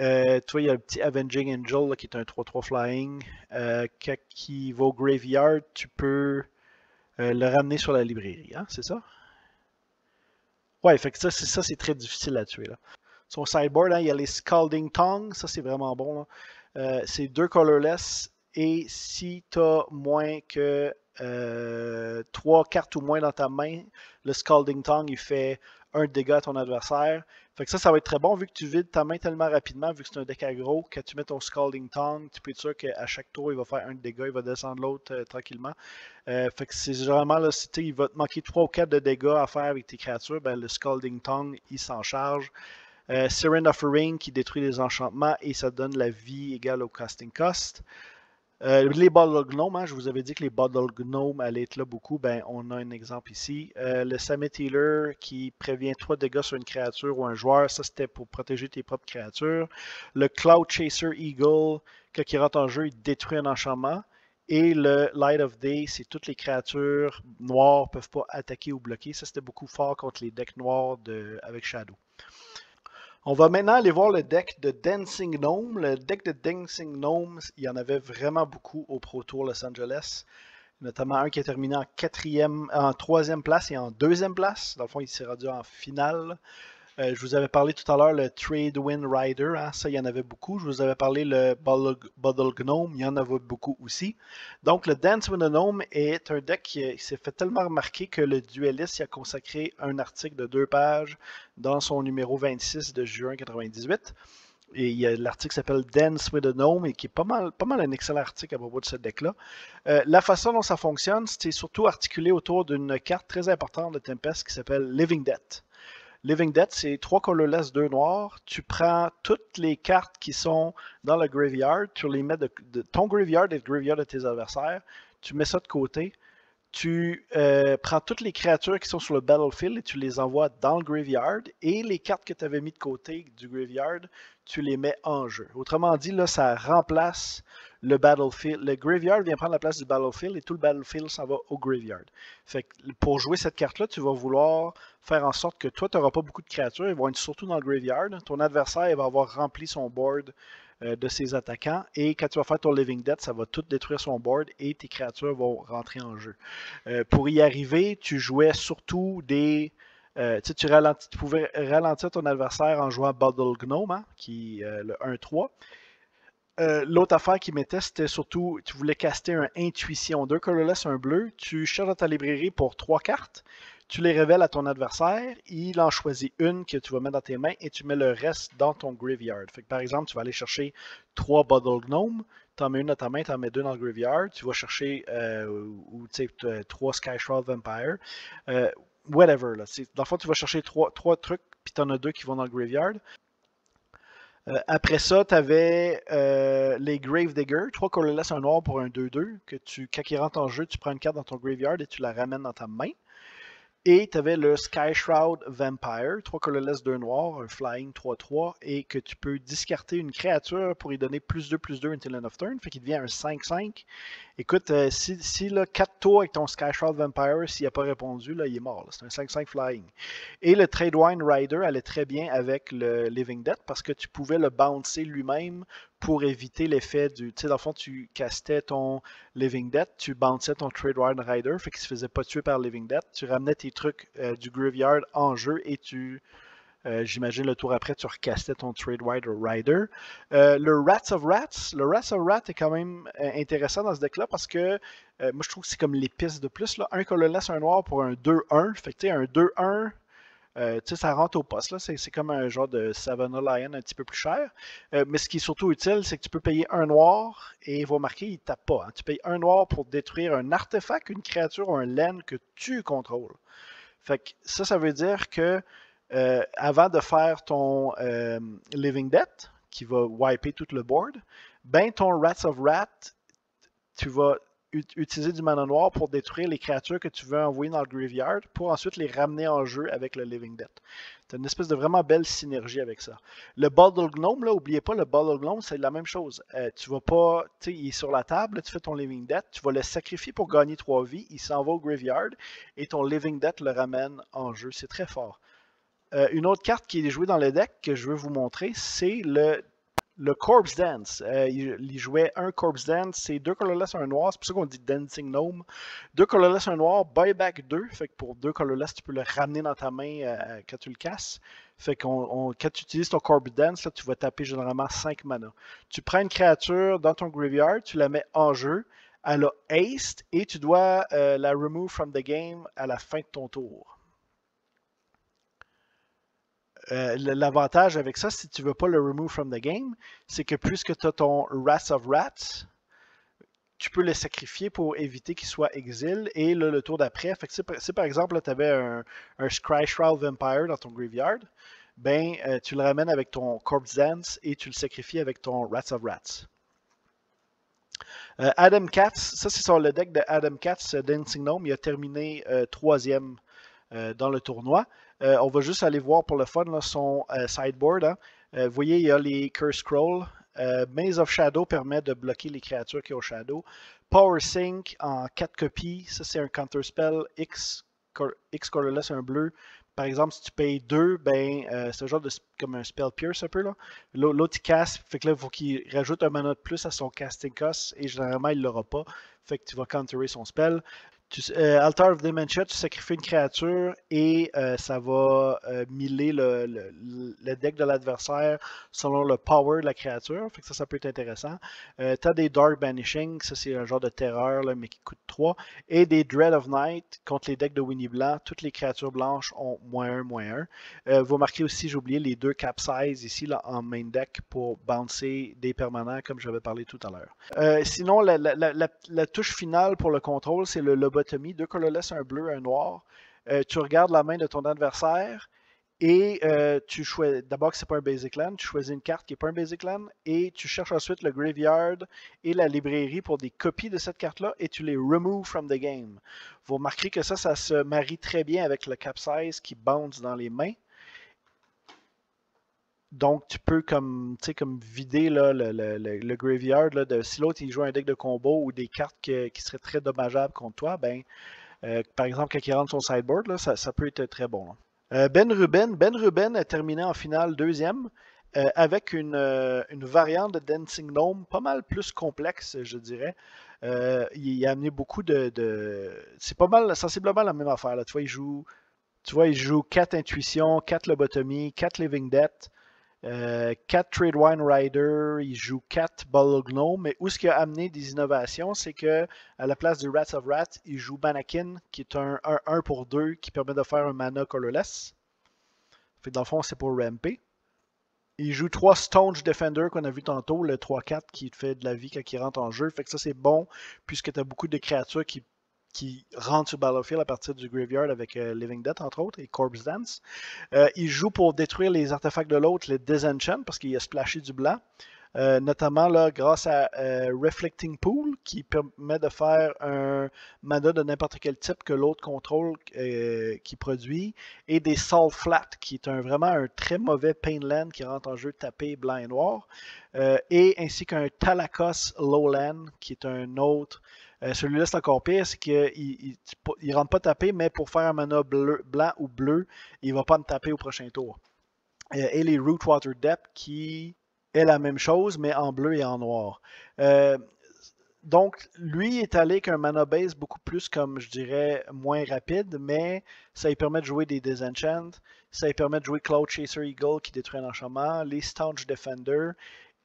Euh, tu vois, il y a le petit Avenging Angel qui est un 3-3 flying. Euh, qui va au graveyard, tu peux le ramener sur la librairie, hein, c'est ça? Ouais, fait que ça, c'est très difficile à tuer. Là son sideboard, hein, il y a les Scalding Tongue, ça c'est vraiment bon. Euh, c'est deux colorless et si tu as moins que euh, trois cartes ou moins dans ta main, le Scalding Tongue il fait un dégât à ton adversaire. Fait que ça, ça va être très bon vu que tu vides ta main tellement rapidement, vu que c'est un deck aggro, que tu mets ton Scalding Tongue, tu peux être sûr qu'à chaque tour, il va faire un dégât, il va descendre l'autre euh, tranquillement. fait que c'est généralement là, si il va te manquer 3 ou 4 de dégâts à faire avec tes créatures, ben, le Scalding Tongue, il s'en charge. Euh, Siren Offering qui détruit les enchantements et ça donne la vie égale au casting cost. Euh, les Bottle Gnome, hein, je vous avais dit que les Bottle Gnome allaient être là beaucoup. Ben, on a un exemple ici. Euh, le Summit Healer qui prévient 3 dégâts sur une créature ou un joueur. Ça, c'était pour protéger tes propres créatures. Le Cloud Chaser Eagle, quand il rentre en jeu, il détruit un enchantement. Et le Light of Day, c'est toutes les créatures noires ne peuvent pas attaquer ou bloquer. Ça, c'était beaucoup fort contre les decks noirs avec Shadow. On va maintenant aller voir le deck de Dancing Gnome. Le deck de Dancing Gnome, il y en avait vraiment beaucoup au Pro Tour Los Angeles. Notamment un qui a terminé en en troisième place et en deuxième place. Dans le fond, il s'est rendu en finale. Euh, je vous avais parlé tout à l'heure le Trade Wind Rider, hein, ça il y en avait beaucoup. Je vous avais parlé le Bottle Gnome, il y en avait beaucoup aussi. Donc le Dance with a Gnome est un deck qui, s'est fait tellement remarquer que le Duelist y a consacré un article de deux pages dans son numéro 26 de juin 98. Et l'article s'appelle Dance with a Gnome et qui est pas mal, pas mal un excellent article à propos de ce deck-là. Euh, la façon dont ça fonctionne, c'est surtout articulé autour d'une carte très importante de Tempest qui s'appelle Living Death. Living Death, c'est trois colorless, deux noirs. Tu prends toutes les cartes qui sont dans le graveyard, tu les mets de, ton graveyard et le graveyard de tes adversaires, tu mets ça de côté. Tu euh, prends toutes les créatures qui sont sur le battlefield et tu les envoies dans le graveyard. Et les cartes que tu avais mis de côté du graveyard, tu les mets en jeu. Autrement dit, là, ça remplace le battlefield. Le graveyard vient prendre la place du battlefield et tout le battlefield s'en va au graveyard. Pour jouer cette carte-là, tu vas vouloir faire en sorte que toi, tu n'auras pas beaucoup de créatures. Ils vont être surtout dans le graveyard. Ton adversaire va avoir rempli son board euh, de ses attaquants. Et quand tu vas faire ton Living Death, ça va tout détruire son board et tes créatures vont rentrer en jeu. Euh, pour y arriver, tu jouais surtout des. Euh, tu, tu pouvais ralentir ton adversaire en jouant Bottle Gnome, hein, qui le 1-3. Euh, l'autre affaire qu'il mettait, c'était surtout, tu voulais caster un intuition. Deux colorless, un bleu. Tu cherches dans ta librairie pour trois cartes. Tu les révèles à ton adversaire. Il en choisit une que tu vas mettre dans tes mains et tu mets le reste dans ton graveyard. Fait par exemple, tu vas aller chercher trois Bottle Gnome. Tu en mets une dans ta main, tu en mets deux dans le graveyard. Tu vas chercher euh, ou, trois Sky Shroud Vampire. Euh, whatever. Dans le fond, tu vas chercher trois, trois trucs, puis tu en as deux qui vont dans le graveyard. Euh, après ça, tu avais euh, les Grave Digger, trois colorless, un noir pour un 2-2, que tu, quand il rentre en jeu, tu prends une carte dans ton graveyard et tu la ramènes dans ta main. Et tu avais le Sky Shroud Vampire, 3 colorless, 2 noirs, un flying 3-3, et que tu peux discarter une créature pour y donner plus 2, plus 2 until end of turn, fait qu'il devient un 5-5. Écoute, euh, si, si là, 4 tours avec ton Sky Shroud Vampire, s'il n'a pas répondu, il est mort. C'est un 5-5 flying. Et le Tradewine Rider allait très bien avec le Living Death parce que tu pouvais le bouncer lui-même pour éviter l'effet du. Tu sais, dans le fond, tu castais ton Living Death, tu bounçais ton Trade Rider, fait qu'il se faisait pas tuer par Living Death. Tu ramenais tes trucs euh, du Graveyard en jeu et tu. Euh, j'imagine le tour après, tu recastais ton Trade Rider. Euh, le Rats of Rats, le Rats of Rats est quand même intéressant dans ce deck-là parce que moi je trouve que c'est comme l'épice de plus. Là. Un colorless, un noir pour un 2-1. Fait que tu un 2-1 euh, ça rentre au poste. C'est, comme un genre de Savannah Lion un petit peu plus cher. Euh, mais ce qui est surtout utile, c'est que tu peux payer un noir et il va marquer, il ne tape pas. Hein. Tu payes un noir pour détruire un artefact, une créature ou un laine que tu contrôles. Fait que ça, ça veut dire que euh, avant de faire ton Living Death, qui va wiper tout le board, ben ton Rats of Rat, tu vas utiliser du mana noir pour détruire les créatures que tu veux envoyer dans le graveyard pour ensuite les ramener en jeu avec le Living Death. Tu as une espèce de vraiment belle synergie avec ça. Le Bottle Gnome, là, oubliez pas, le Bottle Gnome, c'est la même chose. Euh, tu vas pas, tu sais, il est sur la table, tu fais ton Living Death, tu vas le sacrifier pour gagner 3 vies, il s'en va au graveyard et ton Living Death le ramène en jeu. C'est très fort. Euh, une autre carte qui est jouée dans le deck que je veux vous montrer, c'est le le Corpse Dance. Euh, il, jouait un Corpse Dance, c'est deux colorless, un noir. C'est pour ça qu'on dit Dancing Gnome. Deux colorless, un noir, buyback 2. Fait que pour deux colorless, tu peux le ramener dans ta main euh, quand tu le casses. Fait que quand tu utilises ton Corpse Dance, là, tu vas taper généralement 5 mana. Tu prends une créature dans ton graveyard, tu la mets en jeu. Elle a haste et tu dois la remove from the game à la fin de ton tour. Euh, l'avantage avec ça, si tu veux pas le remove from the game, c'est que puisque tu as ton Rats of Rats, tu peux le sacrifier pour éviter qu'il soit exil. Et le tour d'après, si par exemple tu avais un, un Scry Shroud Vampire dans ton graveyard, ben euh, tu le ramènes avec ton Corpse Dance et tu le sacrifies avec ton Rats of Rats. Euh, Adam Katz, ça c'est sur le deck de Adam Katz Dancing Gnome. Il a terminé troisième dans le tournoi. Euh, on va juste aller voir pour le fun son euh, sideboard. Hein. Euh, vous voyez, il y a les Curse Scroll. Maze of Shadow permet de bloquer les créatures qui ont Shadow. Power Sync en 4 copies. Ça, c'est un counter spell X, X colorless, un bleu. Par exemple, si tu payes 2, ben, c'est un genre de comme un spell pierce un peu. L'autre, il casse. Fait que là, il faut qu'il rajoute un mana de plus à son casting cost. Et généralement, il ne l'aura pas. Fait que tu vas counterer son spell. Euh, Altar of Dementia, tu sacrifies une créature et euh, ça va euh, miller le, deck de l'adversaire selon le power de la créature. Ça, ça peut être intéressant. tu as des Dark Banishing, ça c'est un genre de terreur, mais qui coûte 3. Et des Dread of Night contre les decks de Winnie Blanc. Toutes les créatures blanches ont moins 1, moins 1. vous marquez aussi, j'ai oublié, les deux Capsize ici là, en main deck pour bouncer des permanents, comme j'avais parlé tout à l'heure. sinon, la, touche finale pour le contrôle, c'est le deux colorless, un bleu, un noir. Euh, tu regardes la main de ton adversaire et euh, tu choisis. D'abord, c'est pas un basic land, tu choisis une carte qui n'est pas un basic land et tu cherches ensuite le graveyard et la librairie pour des copies de cette carte-là et tu les remove from the game. Vous remarquerez que ça, ça se marie très bien avec le capsize qui bounce dans les mains. Donc, tu peux comme, comme vider le, graveyard. de, si l'autre il joue un deck de combo ou des cartes qui seraient très dommageables contre toi, ben, euh, par exemple, quand il rentre son sideboard, ça, peut être très bon. Euh, ben Ruben. Ben Ruben a terminé en finale deuxième euh, avec une, variante de Dancing Gnome pas mal plus complexe, je dirais. il, a amené beaucoup de. C'est pas mal, sensiblement la même affaire. Là. Tu vois, il joue. Tu vois, il joue 4 intuitions, 4 lobotomies, 4 living death. 4 Tradewine Rider, il joue 4 Ball Gnome, mais où ce qui a amené des innovations, c'est que à la place du Rats of Rats, il joue Banakin, qui est un 1 pour 2 qui permet de faire un mana colorless. Fait dans le fond, c'est pour ramper. Il joue 3 Stonge Defender qu'on a vu tantôt, le 3-4 qui fait de la vie quand il rentre en jeu. Fait que ça c'est bon puisque tu as beaucoup de créatures qui qui rentre sur Battlefield à partir du Graveyard avec euh, Living Death, entre autres, et Corpse Dance. Euh, il joue pour détruire les artefacts de l'autre, les Disenchant, parce qu'il a splashé du blanc. Euh, notamment là, grâce à Reflecting Pool, qui permet de faire un mana de n'importe quel type que l'autre contrôle qui produit, et des Soul Flat, qui est un, vraiment un très mauvais Painland qui rentre en jeu tapé blanc et noir, et ainsi qu'un Talakos Lowland, qui est un autre euh, celui-là, c'est encore pire, c'est qu'il ne rentre pas taper, mais pour faire un mana bleu, blanc ou bleu, il ne va pas me taper au prochain tour. Euh, et les Rootwater Depth qui est la même chose, mais en bleu et en noir. Euh, donc, lui est allé avec un mana base beaucoup plus, comme je dirais, moins rapide, mais ça lui permet de jouer des Disenchant, ça lui permet de jouer Cloud Chaser Eagle qui détruit un enchant, les Staunch Defender,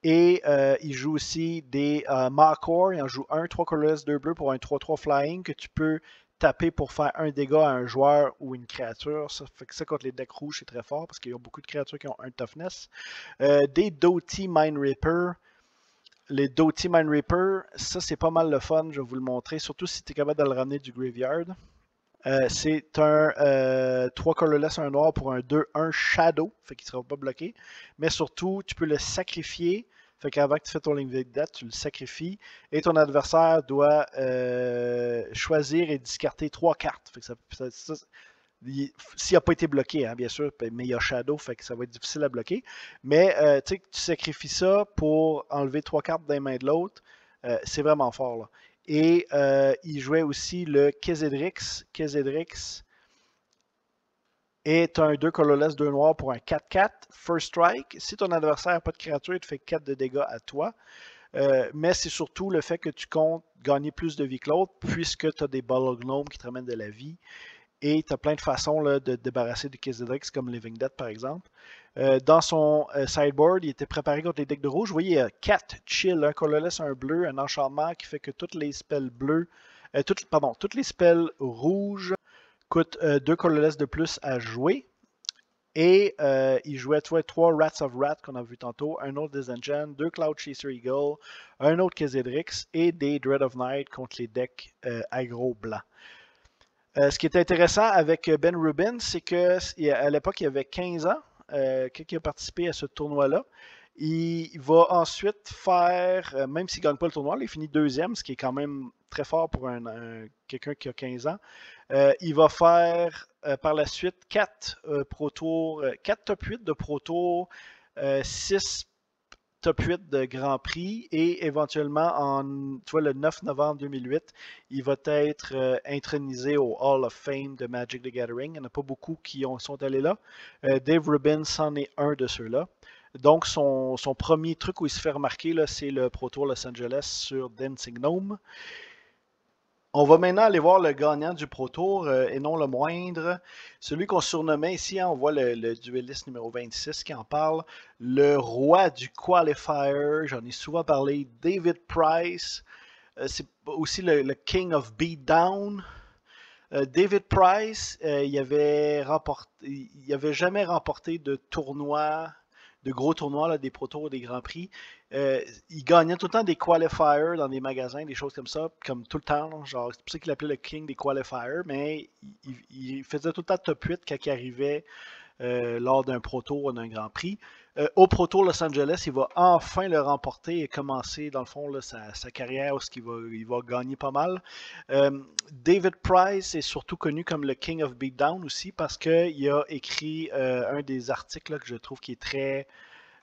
et euh, il joue aussi des euh. Il en joue un 3 colorless, 2 bleus pour un 3-3 flying que tu peux taper pour faire un dégât à un joueur ou une créature. Ça fait que ça contre les decks rouges, c'est très fort parce qu'il y a beaucoup de créatures qui ont un toughness. Euh, des Doty Mind Ripper. Les Doty Mind Ripper, ça c'est pas mal le fun, je vais vous le montrer, surtout si tu es capable de le ramener du graveyard. C'est un 3 colorless, 1 noir pour un 2-1 shadow, fait qu'il ne sera pas bloqué. Mais surtout, tu peux le sacrifier fait qu'avant que tu fais ton ligne date, tu le sacrifies et ton adversaire doit euh, choisir et discarter trois cartes. s'il n'a pas été bloqué, hein, bien sûr, mais il y a Shadow, fait que ça va être difficile à bloquer. Mais euh, tu sacrifies ça pour enlever trois cartes d'un main de l'autre, euh, c'est vraiment fort. Et il jouait aussi le Kezedrix. Kezedrix, est un 2 colorless, 2 noirs pour un 4-4. First strike. Si ton adversaire n'a pas de créature, il te fait 4 de dégâts à toi. Euh, mais c'est surtout le fait que tu comptes gagner plus de vie que l'autre, puisque tu as des Gnome qui te ramènent de la vie. Et tu as plein de façons de te débarrasser de Kizedrix, comme Living Dead par exemple. Euh, dans son euh, sideboard, il était préparé contre les decks de rouge. Vous voyez, il y a 4 chill, un colorless, un bleu, un enchantement qui fait que toutes les spells bleus, toutes, pardon, toutes les spells rouges coûte 2 euh, colorless de plus à jouer. Et euh, il jouait trois, trois Rats of Rat qu'on a vu tantôt, un autre Disenchant, deux Cloud Chaser Eagle, un autre Kezedrix et des Dread of Night contre les decks euh, aggro blancs. ce qui est intéressant avec Ben Rubin, c'est qu'à l'époque, il avait 15 ans quand il a participé à ce tournoi-là. Il va ensuite faire, même s'il ne gagne pas le tournoi, il finit deuxième, ce qui est quand même très fort pour un quelqu'un qui a 15 ans. Euh, il va faire euh, par la suite 4 euh, Pro Tour, 4 top 8 de Pro Tour, 6 top 8 de Grand Prix et éventuellement en le 9 novembre 2008, il va être intronisé au Hall of Fame de Magic the Gathering. Il n'y en a pas beaucoup qui sont allés là. Dave Rubin s'en est un de ceux-là. Donc, son, son, premier truc où il se fait remarquer, c'est le Pro Tour Los Angeles sur Dancing Gnome. On va maintenant aller voir le gagnant du Pro Tour, euh, et non le moindre. Celui qu'on surnommait ici, hein, on voit le, dueliste numéro 26 qui en parle. Le roi du qualifier, j'en ai souvent parlé, David Price. Euh, c'est aussi le, King of Beatdown. Euh, David Price, il avait jamais remporté de tournoi de gros tournois, des Pro Tours, des Grands Prix. Euh, il gagnait tout le temps des qualifiers dans des magasins, des choses comme ça, comme tout le temps. Genre, c'est pour ça qu'il appelait le King des qualifiers, mais il, faisait tout le temps top 8 quand il arrivait euh, lors d'un Pro Tour ou d'un Grand Prix. Euh, au Pro Los Angeles, il va enfin le remporter et commencer, dans le fond, sa, carrière où il va, va gagner pas mal. David Price est surtout connu comme le King of Beatdown aussi parce qu'il a écrit un des articles que je trouve qui est très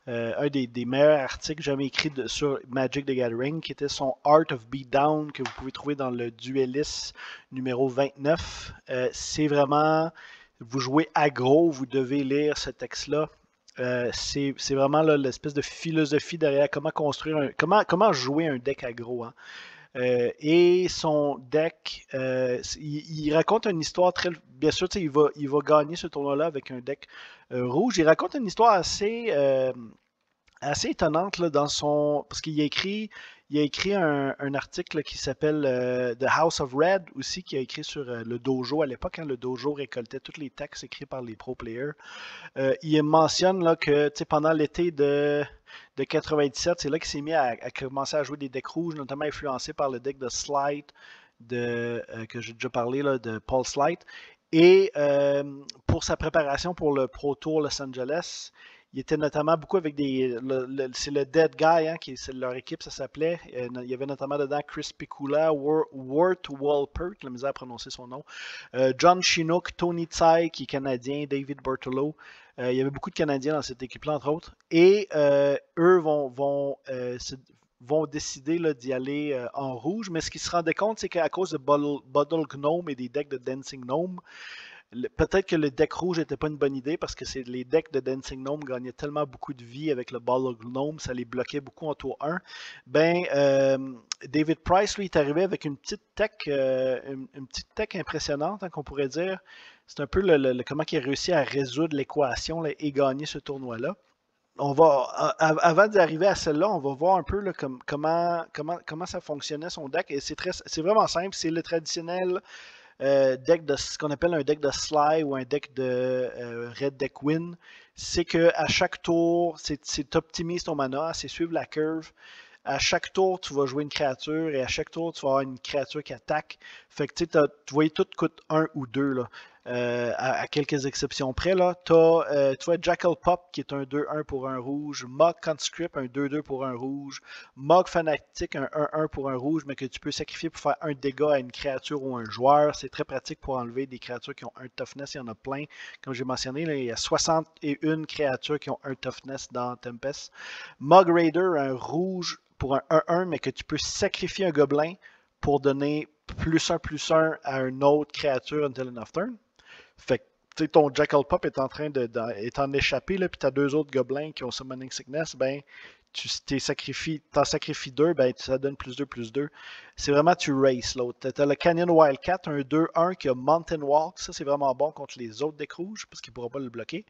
euh, un des, meilleurs articles jamais écrits sur Magic the Gathering, qui était son Art of Beatdown, que vous pouvez trouver dans le Duelist numéro 29. Euh, c'est vraiment, vous jouez aggro, vous devez lire ce texte-là. Euh, c'est vraiment l'espèce de philosophie derrière comment construire un, comment, comment jouer un deck aggro. Hein. et son deck, il, raconte une histoire très. Bien sûr, il va, il va gagner ce tournoi-là avec un deck rouge. Il raconte une histoire assez assez étonnante là, dans son. Parce qu'il écrit, il a écrit un, article qui s'appelle euh, The House of Red aussi, qui a écrit sur euh, le dojo à l'époque. Hein, le dojo récoltait tous les textes écrits par les pro players. Euh, il mentionne là, que pendant l'été de, de 97, c'est là qu'il s'est mis à, commencer à jouer des decks rouges, notamment influencé par le deck de Slide de, que j'ai déjà parlé, là, de Paul Slide. Et pour sa préparation pour le Pro Tour Los Angeles, il était notamment beaucoup avec des. c'est le Dead Guy, hein, qui, c'est leur équipe, ça s'appelait. Euh, il y avait notamment dedans Chris Picula, Wart Walpert, la misère à prononcer son nom. Euh, John Chinook, Tony Tsai, qui est canadien, David Bertolo. Euh, il y avait beaucoup de Canadiens dans cette équipe-là, entre autres. Et eux vont, vont, vont décider d'y aller en rouge. Mais ce qu'ils se rendaient compte, c'est qu'à cause de Bottle Gnome et des decks de Dancing Gnome, Peut-être que le deck rouge n'était pas une bonne idée parce que les decks de Dancing Gnome gagnaient tellement beaucoup de vie avec le Ball of Gnome, ça les bloquait beaucoup en tour 1. Ben, euh, David Price, lui, est arrivé avec une petite tech, euh, une, petite tech impressionnante, hein, qu'on pourrait dire. C'est un peu le, comment il a réussi à résoudre l'équation et gagner ce tournoi-là. Avant d'arriver à celle-là, on va voir un peu comment, comment, comment ça fonctionnait son deck. C'est vraiment simple. C'est le traditionnel euh, de ce qu'on appelle un deck de Sly ou un deck de euh, Red Deck Win, c'est que à chaque tour, c'est optimises ton mana, c'est suivre la curve. À chaque tour, tu vas jouer une créature et à chaque tour, tu vas avoir une créature qui attaque. Fait que tu vois, tout coûte un ou deux. Là. Euh, à, quelques exceptions près. Là. As, euh, tu vois Jackal Pop qui est un 2-1 pour un rouge, Mog Conscript un 2-2 pour un rouge, Mog Fanatic un 1-1 pour un rouge, mais que tu peux sacrifier pour faire un dégât à une créature ou un joueur. C'est très pratique pour enlever des créatures qui ont un toughness. Il y en a plein. Comme j'ai mentionné, il y a 61 créatures qui ont un toughness dans Tempest. Mog Raider un rouge pour un 1-1, mais que tu peux sacrifier un gobelin pour donner plus 1 plus 1 à une autre créature until end of turn. Fait que ton Jackal Pop est en train de, est en échappé, là, puis tu as deux autres gobelins qui ont Summoning Sickness, ben tu t'en sacrifies, sacrifies deux, ben ça donne plus 2, plus 2. C'est vraiment tu race l'autre. Tu as le Canyon Wildcat, un 2-1 qui a Mountain Walk. Ça, c'est vraiment bon contre les autres decks rouges parce qu'il ne pourra pas le bloquer.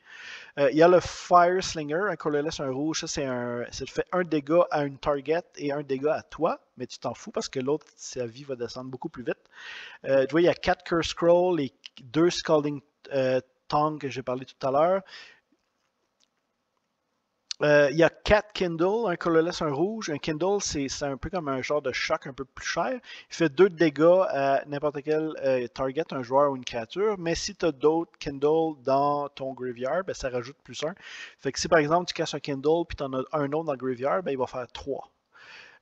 Euh, il y a le Fire Slinger, un colorless, un rouge. Ça, c'est un. Ça fait un dégât à une target et un dégât à toi. Mais tu t'en fous parce que l'autre, sa vie va descendre beaucoup plus vite. Euh, tu vois, il y a 4 Curse Scroll et deux Scalding euh, Tongue que j'ai parlé tout à l'heure. Euh, il y a 4 Kindle, un colorless, un rouge. Un Kindle, c'est un peu comme un genre de choc un peu plus cher. Il fait 2 dégâts à n'importe quel euh, target, un joueur ou une créature. Mais si tu as d'autres Kindle dans ton graveyard, ben, ça rajoute plus 1. Fait que si par exemple tu casses un Kindle puis tu en as un autre dans le graveyard, ben, il va faire 3.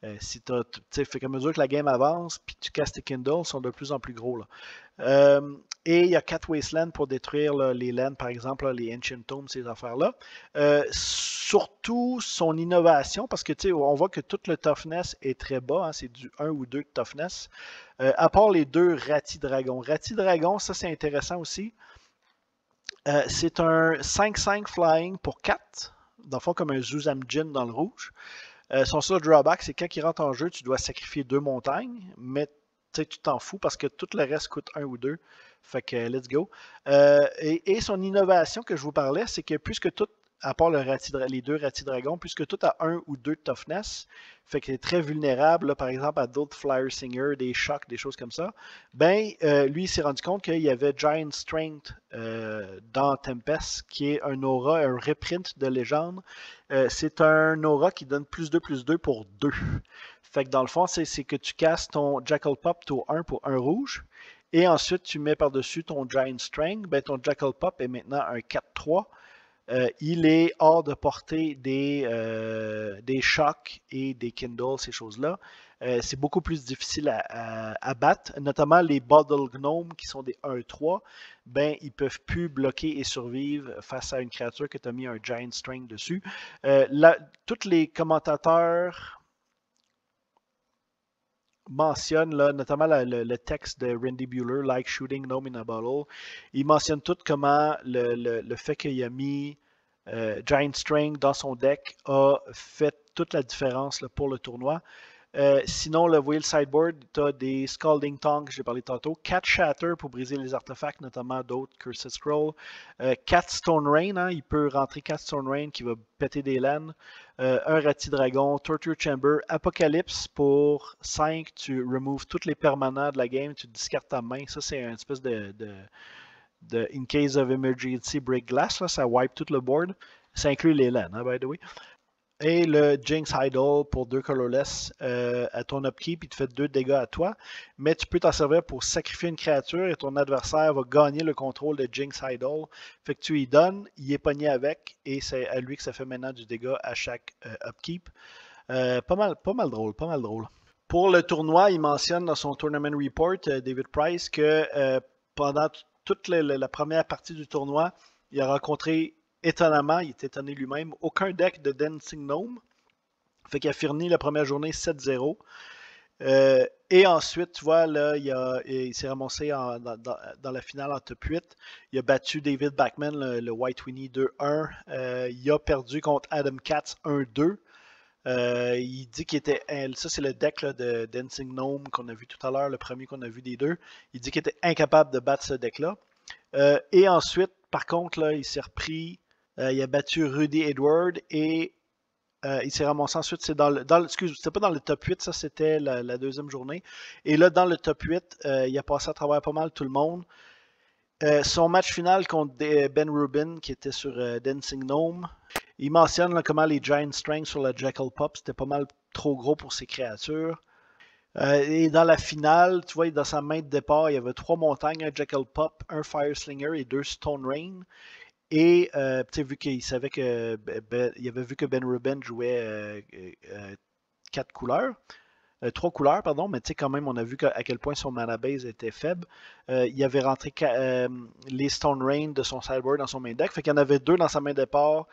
Euh, si tu fait qu'à mesure que la game avance, puis tu casses tes Kindle, ils sont de plus en plus gros. Là. Euh, et il y a 4 Wastelands pour détruire les lands, par exemple, les Ancient Tombs, ces affaires-là. Euh, surtout son innovation, parce que on voit que tout le toughness est très bas, hein, c'est du 1 ou 2 de toughness. à part les deux Rati Dragon. Rati Dragon, ça c'est intéressant aussi. c'est un 5-5 flying pour 4, dans le fond comme un Zuzam Jin dans le rouge. Euh, son seul drawback, c'est quand il rentre en jeu, tu dois sacrifier deux montagnes, mais tu t'en fous parce que tout le reste coûte un ou deux. Fait que let's go. Euh, et, son innovation que je vous parlais, c'est que puisque tout à part les deux Rati-Dragons, puisque tout a un ou deux de toughness, fait qu'il est très vulnérable, par exemple, à d'autres Flyer Singer, des chocs, des choses comme ça, ben, euh, lui, il s'est rendu compte qu'il y avait Giant Strength euh, dans Tempest, qui est un aura, un reprint de légende. C'est un aura qui donne plus 2, plus 2 pour 2. Fait que dans le fond, c'est que tu casses ton Jackal Pop au 1 pour 1 rouge, et ensuite tu mets par-dessus ton Giant Strength, ben, ton Jackal Pop est maintenant un 4-3. Euh, il est hors de portée des, euh, des chocs et des Kindle, ces choses-là. Euh, c'est beaucoup plus difficile à, battre, notamment les Bottle Gnome qui sont des 1-3. Ben, ils peuvent plus bloquer et survivre face à une créature que tu as mis un Giant String dessus. tous les commentateurs mentionne là, notamment le, texte de Randy Bueller, Like Shooting No in a Bottle. Il mentionne tout comment le, fait qu'il a mis euh, Giant String dans son deck a fait toute la différence pour le tournoi. Euh, sinon, le sideboard, tu as des Scalding Tongue, j'ai parlé tantôt, Cat Shatter pour briser les artefacts, notamment d'autres Cursed Scroll, euh, Cat Stone Rain, hein, il peut rentrer Cat Stone Rain qui va péter des laines, euh, un Rati Dragon, Torture Chamber, Apocalypse pour 5, tu removes tous les permanents de la game, tu discartes ta main, ça c'est un espèce de, de, In case of emergency break glass, là, ça wipe tout le board. Ça inclut les laines, hein, by the way. Et le Jinx Idol pour deux colorless euh, à ton upkeep, il te fait deux dégâts à toi. Mais tu peux t'en servir pour sacrifier une créature et ton adversaire va gagner le contrôle de Jinx Idol. Fait que tu y donnes, il est pogné avec et c'est à lui que ça fait maintenant du dégât à chaque euh, upkeep. Euh, pas, mal, pas mal drôle, pas mal drôle. Pour le tournoi, il mentionne dans son Tournament Report, David Price, que pendant toute la première partie du tournoi, il a rencontré étonnamment, il est étonné lui-même, aucun deck de Dancing Gnome. Fait qu'il a fini la première journée 7-0. Euh, et ensuite, tu vois, là, il, s'est ramassé dans, la finale en top 8. Il a battu David Backman, le, White Winnie 2-1. Euh, il a perdu contre Adam Katz 1-2. Euh, il dit qu'il était. Ça, c'est le deck de Dancing Gnome qu'on a vu tout à l'heure, le premier qu'on a vu des deux. Il dit qu'il était incapable de battre ce deck-là. et ensuite, par contre, là, il s'est repris il a battu Rudy Edward et euh, il s'est ramassé ensuite, c'est dans le, dans c'était pas dans le top 8, ça c'était la, deuxième journée. Et là, dans le top 8, euh, il a passé à travers pas mal tout le monde. son match final contre Ben Rubin, qui était sur Dancing Gnome, il mentionne comment les Giant Strength sur la Jackal Pop, c'était pas mal trop gros pour ses créatures. et dans la finale, tu vois, dans sa main de départ, il y avait trois montagnes, un Jackal Pop, un Fire Slinger et deux Stone Rain. Et euh, vu qu'il savait que ben, il avait vu que Ben Rubin jouait euh, euh, quatre couleurs, trois couleurs, pardon, mais quand même, on a vu à quel point son mana base était faible. il avait rentré les Stone Rain de son sideboard dans son main deck. Fait qu'il y en avait deux dans sa main départ.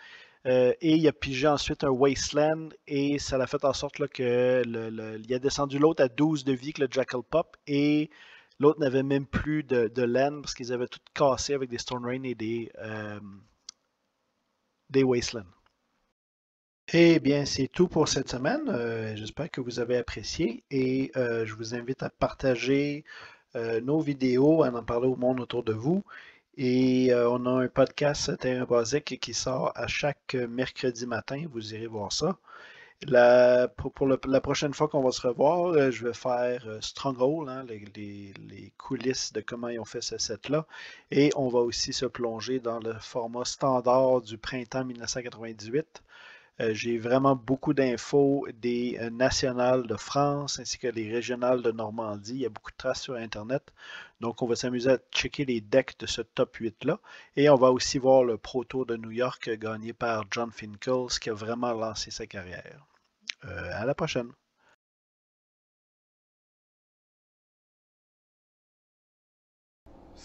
et il a pigé ensuite un Wasteland et ça l'a fait en sorte que il a descendu l'autre à 12 de vie que le Jackal Pop et L'autre n'avait même plus de, de laine parce qu'ils avaient tout cassé avec des Stone Rain et des, euh, des Wastelands. Eh bien, c'est tout pour cette semaine. Euh, j'espère que vous avez apprécié et euh, je vous invite à partager nos vidéos, à en parler au monde autour de vous. Et on a un podcast Terrain Basique qui sort à chaque mercredi matin. Vous irez voir ça. La, pour, la prochaine fois qu'on va se revoir, euh, je vais faire euh, Stronghold, hein, les, coulisses de comment ils ont fait ce set-là. Et on va aussi se plonger dans le format standard du printemps 1998. Euh, j'ai vraiment beaucoup d'infos des nationales de France ainsi que des régionales de Normandie. Il y a beaucoup de traces sur Internet. Donc, on va s'amuser à checker les decks de ce top 8-là. Et on va aussi voir le Pro Tour de New York gagné par John Finkel, qui a vraiment lancé sa carrière. Euh, à la prochaine.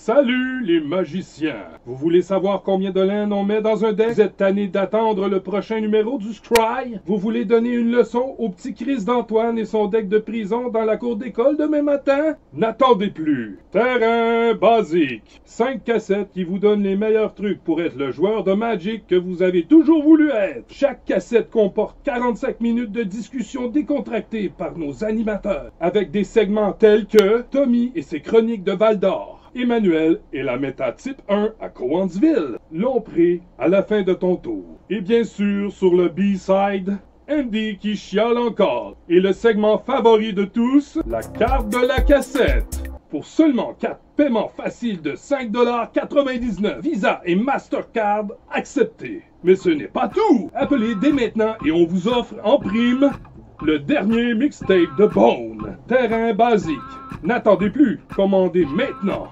Salut les magiciens! Vous voulez savoir combien de laine on met dans un deck? Vous êtes tanné d'attendre le prochain numéro du Scry? Vous voulez donner une leçon au petit Chris d'Antoine et son deck de prison dans la cour d'école demain matin? N'attendez plus! Terrain basique! 5 cassettes qui vous donnent les meilleurs trucs pour être le joueur de Magic que vous avez toujours voulu être. Chaque cassette comporte 45 minutes de discussion décontractée par nos animateurs avec des segments tels que Tommy et ses chroniques de Val d'Or. Emmanuel et la méta type 1 à Cowansville. L'ompré à la fin de ton tour. Et bien sûr, sur le B-side, Andy qui chiale encore. Et le segment favori de tous, la carte de la cassette. Pour seulement 4 paiements faciles de 5,99$, Visa et Mastercard acceptés. Mais ce n'est pas tout! Appelez dès maintenant et on vous offre en prime le dernier mixtape de Bone, Terrain basique. N'attendez plus, commandez maintenant.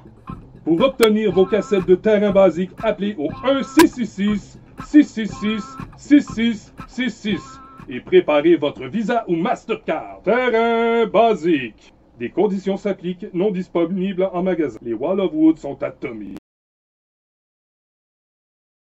Pour obtenir vos cassettes de terrain basique, appelez au 1-666 666 6666 et préparez votre Visa ou Mastercard. Terrain basique. Des conditions s'appliquent, non disponibles en magasin. Les Wall of Wood sont à Tommy.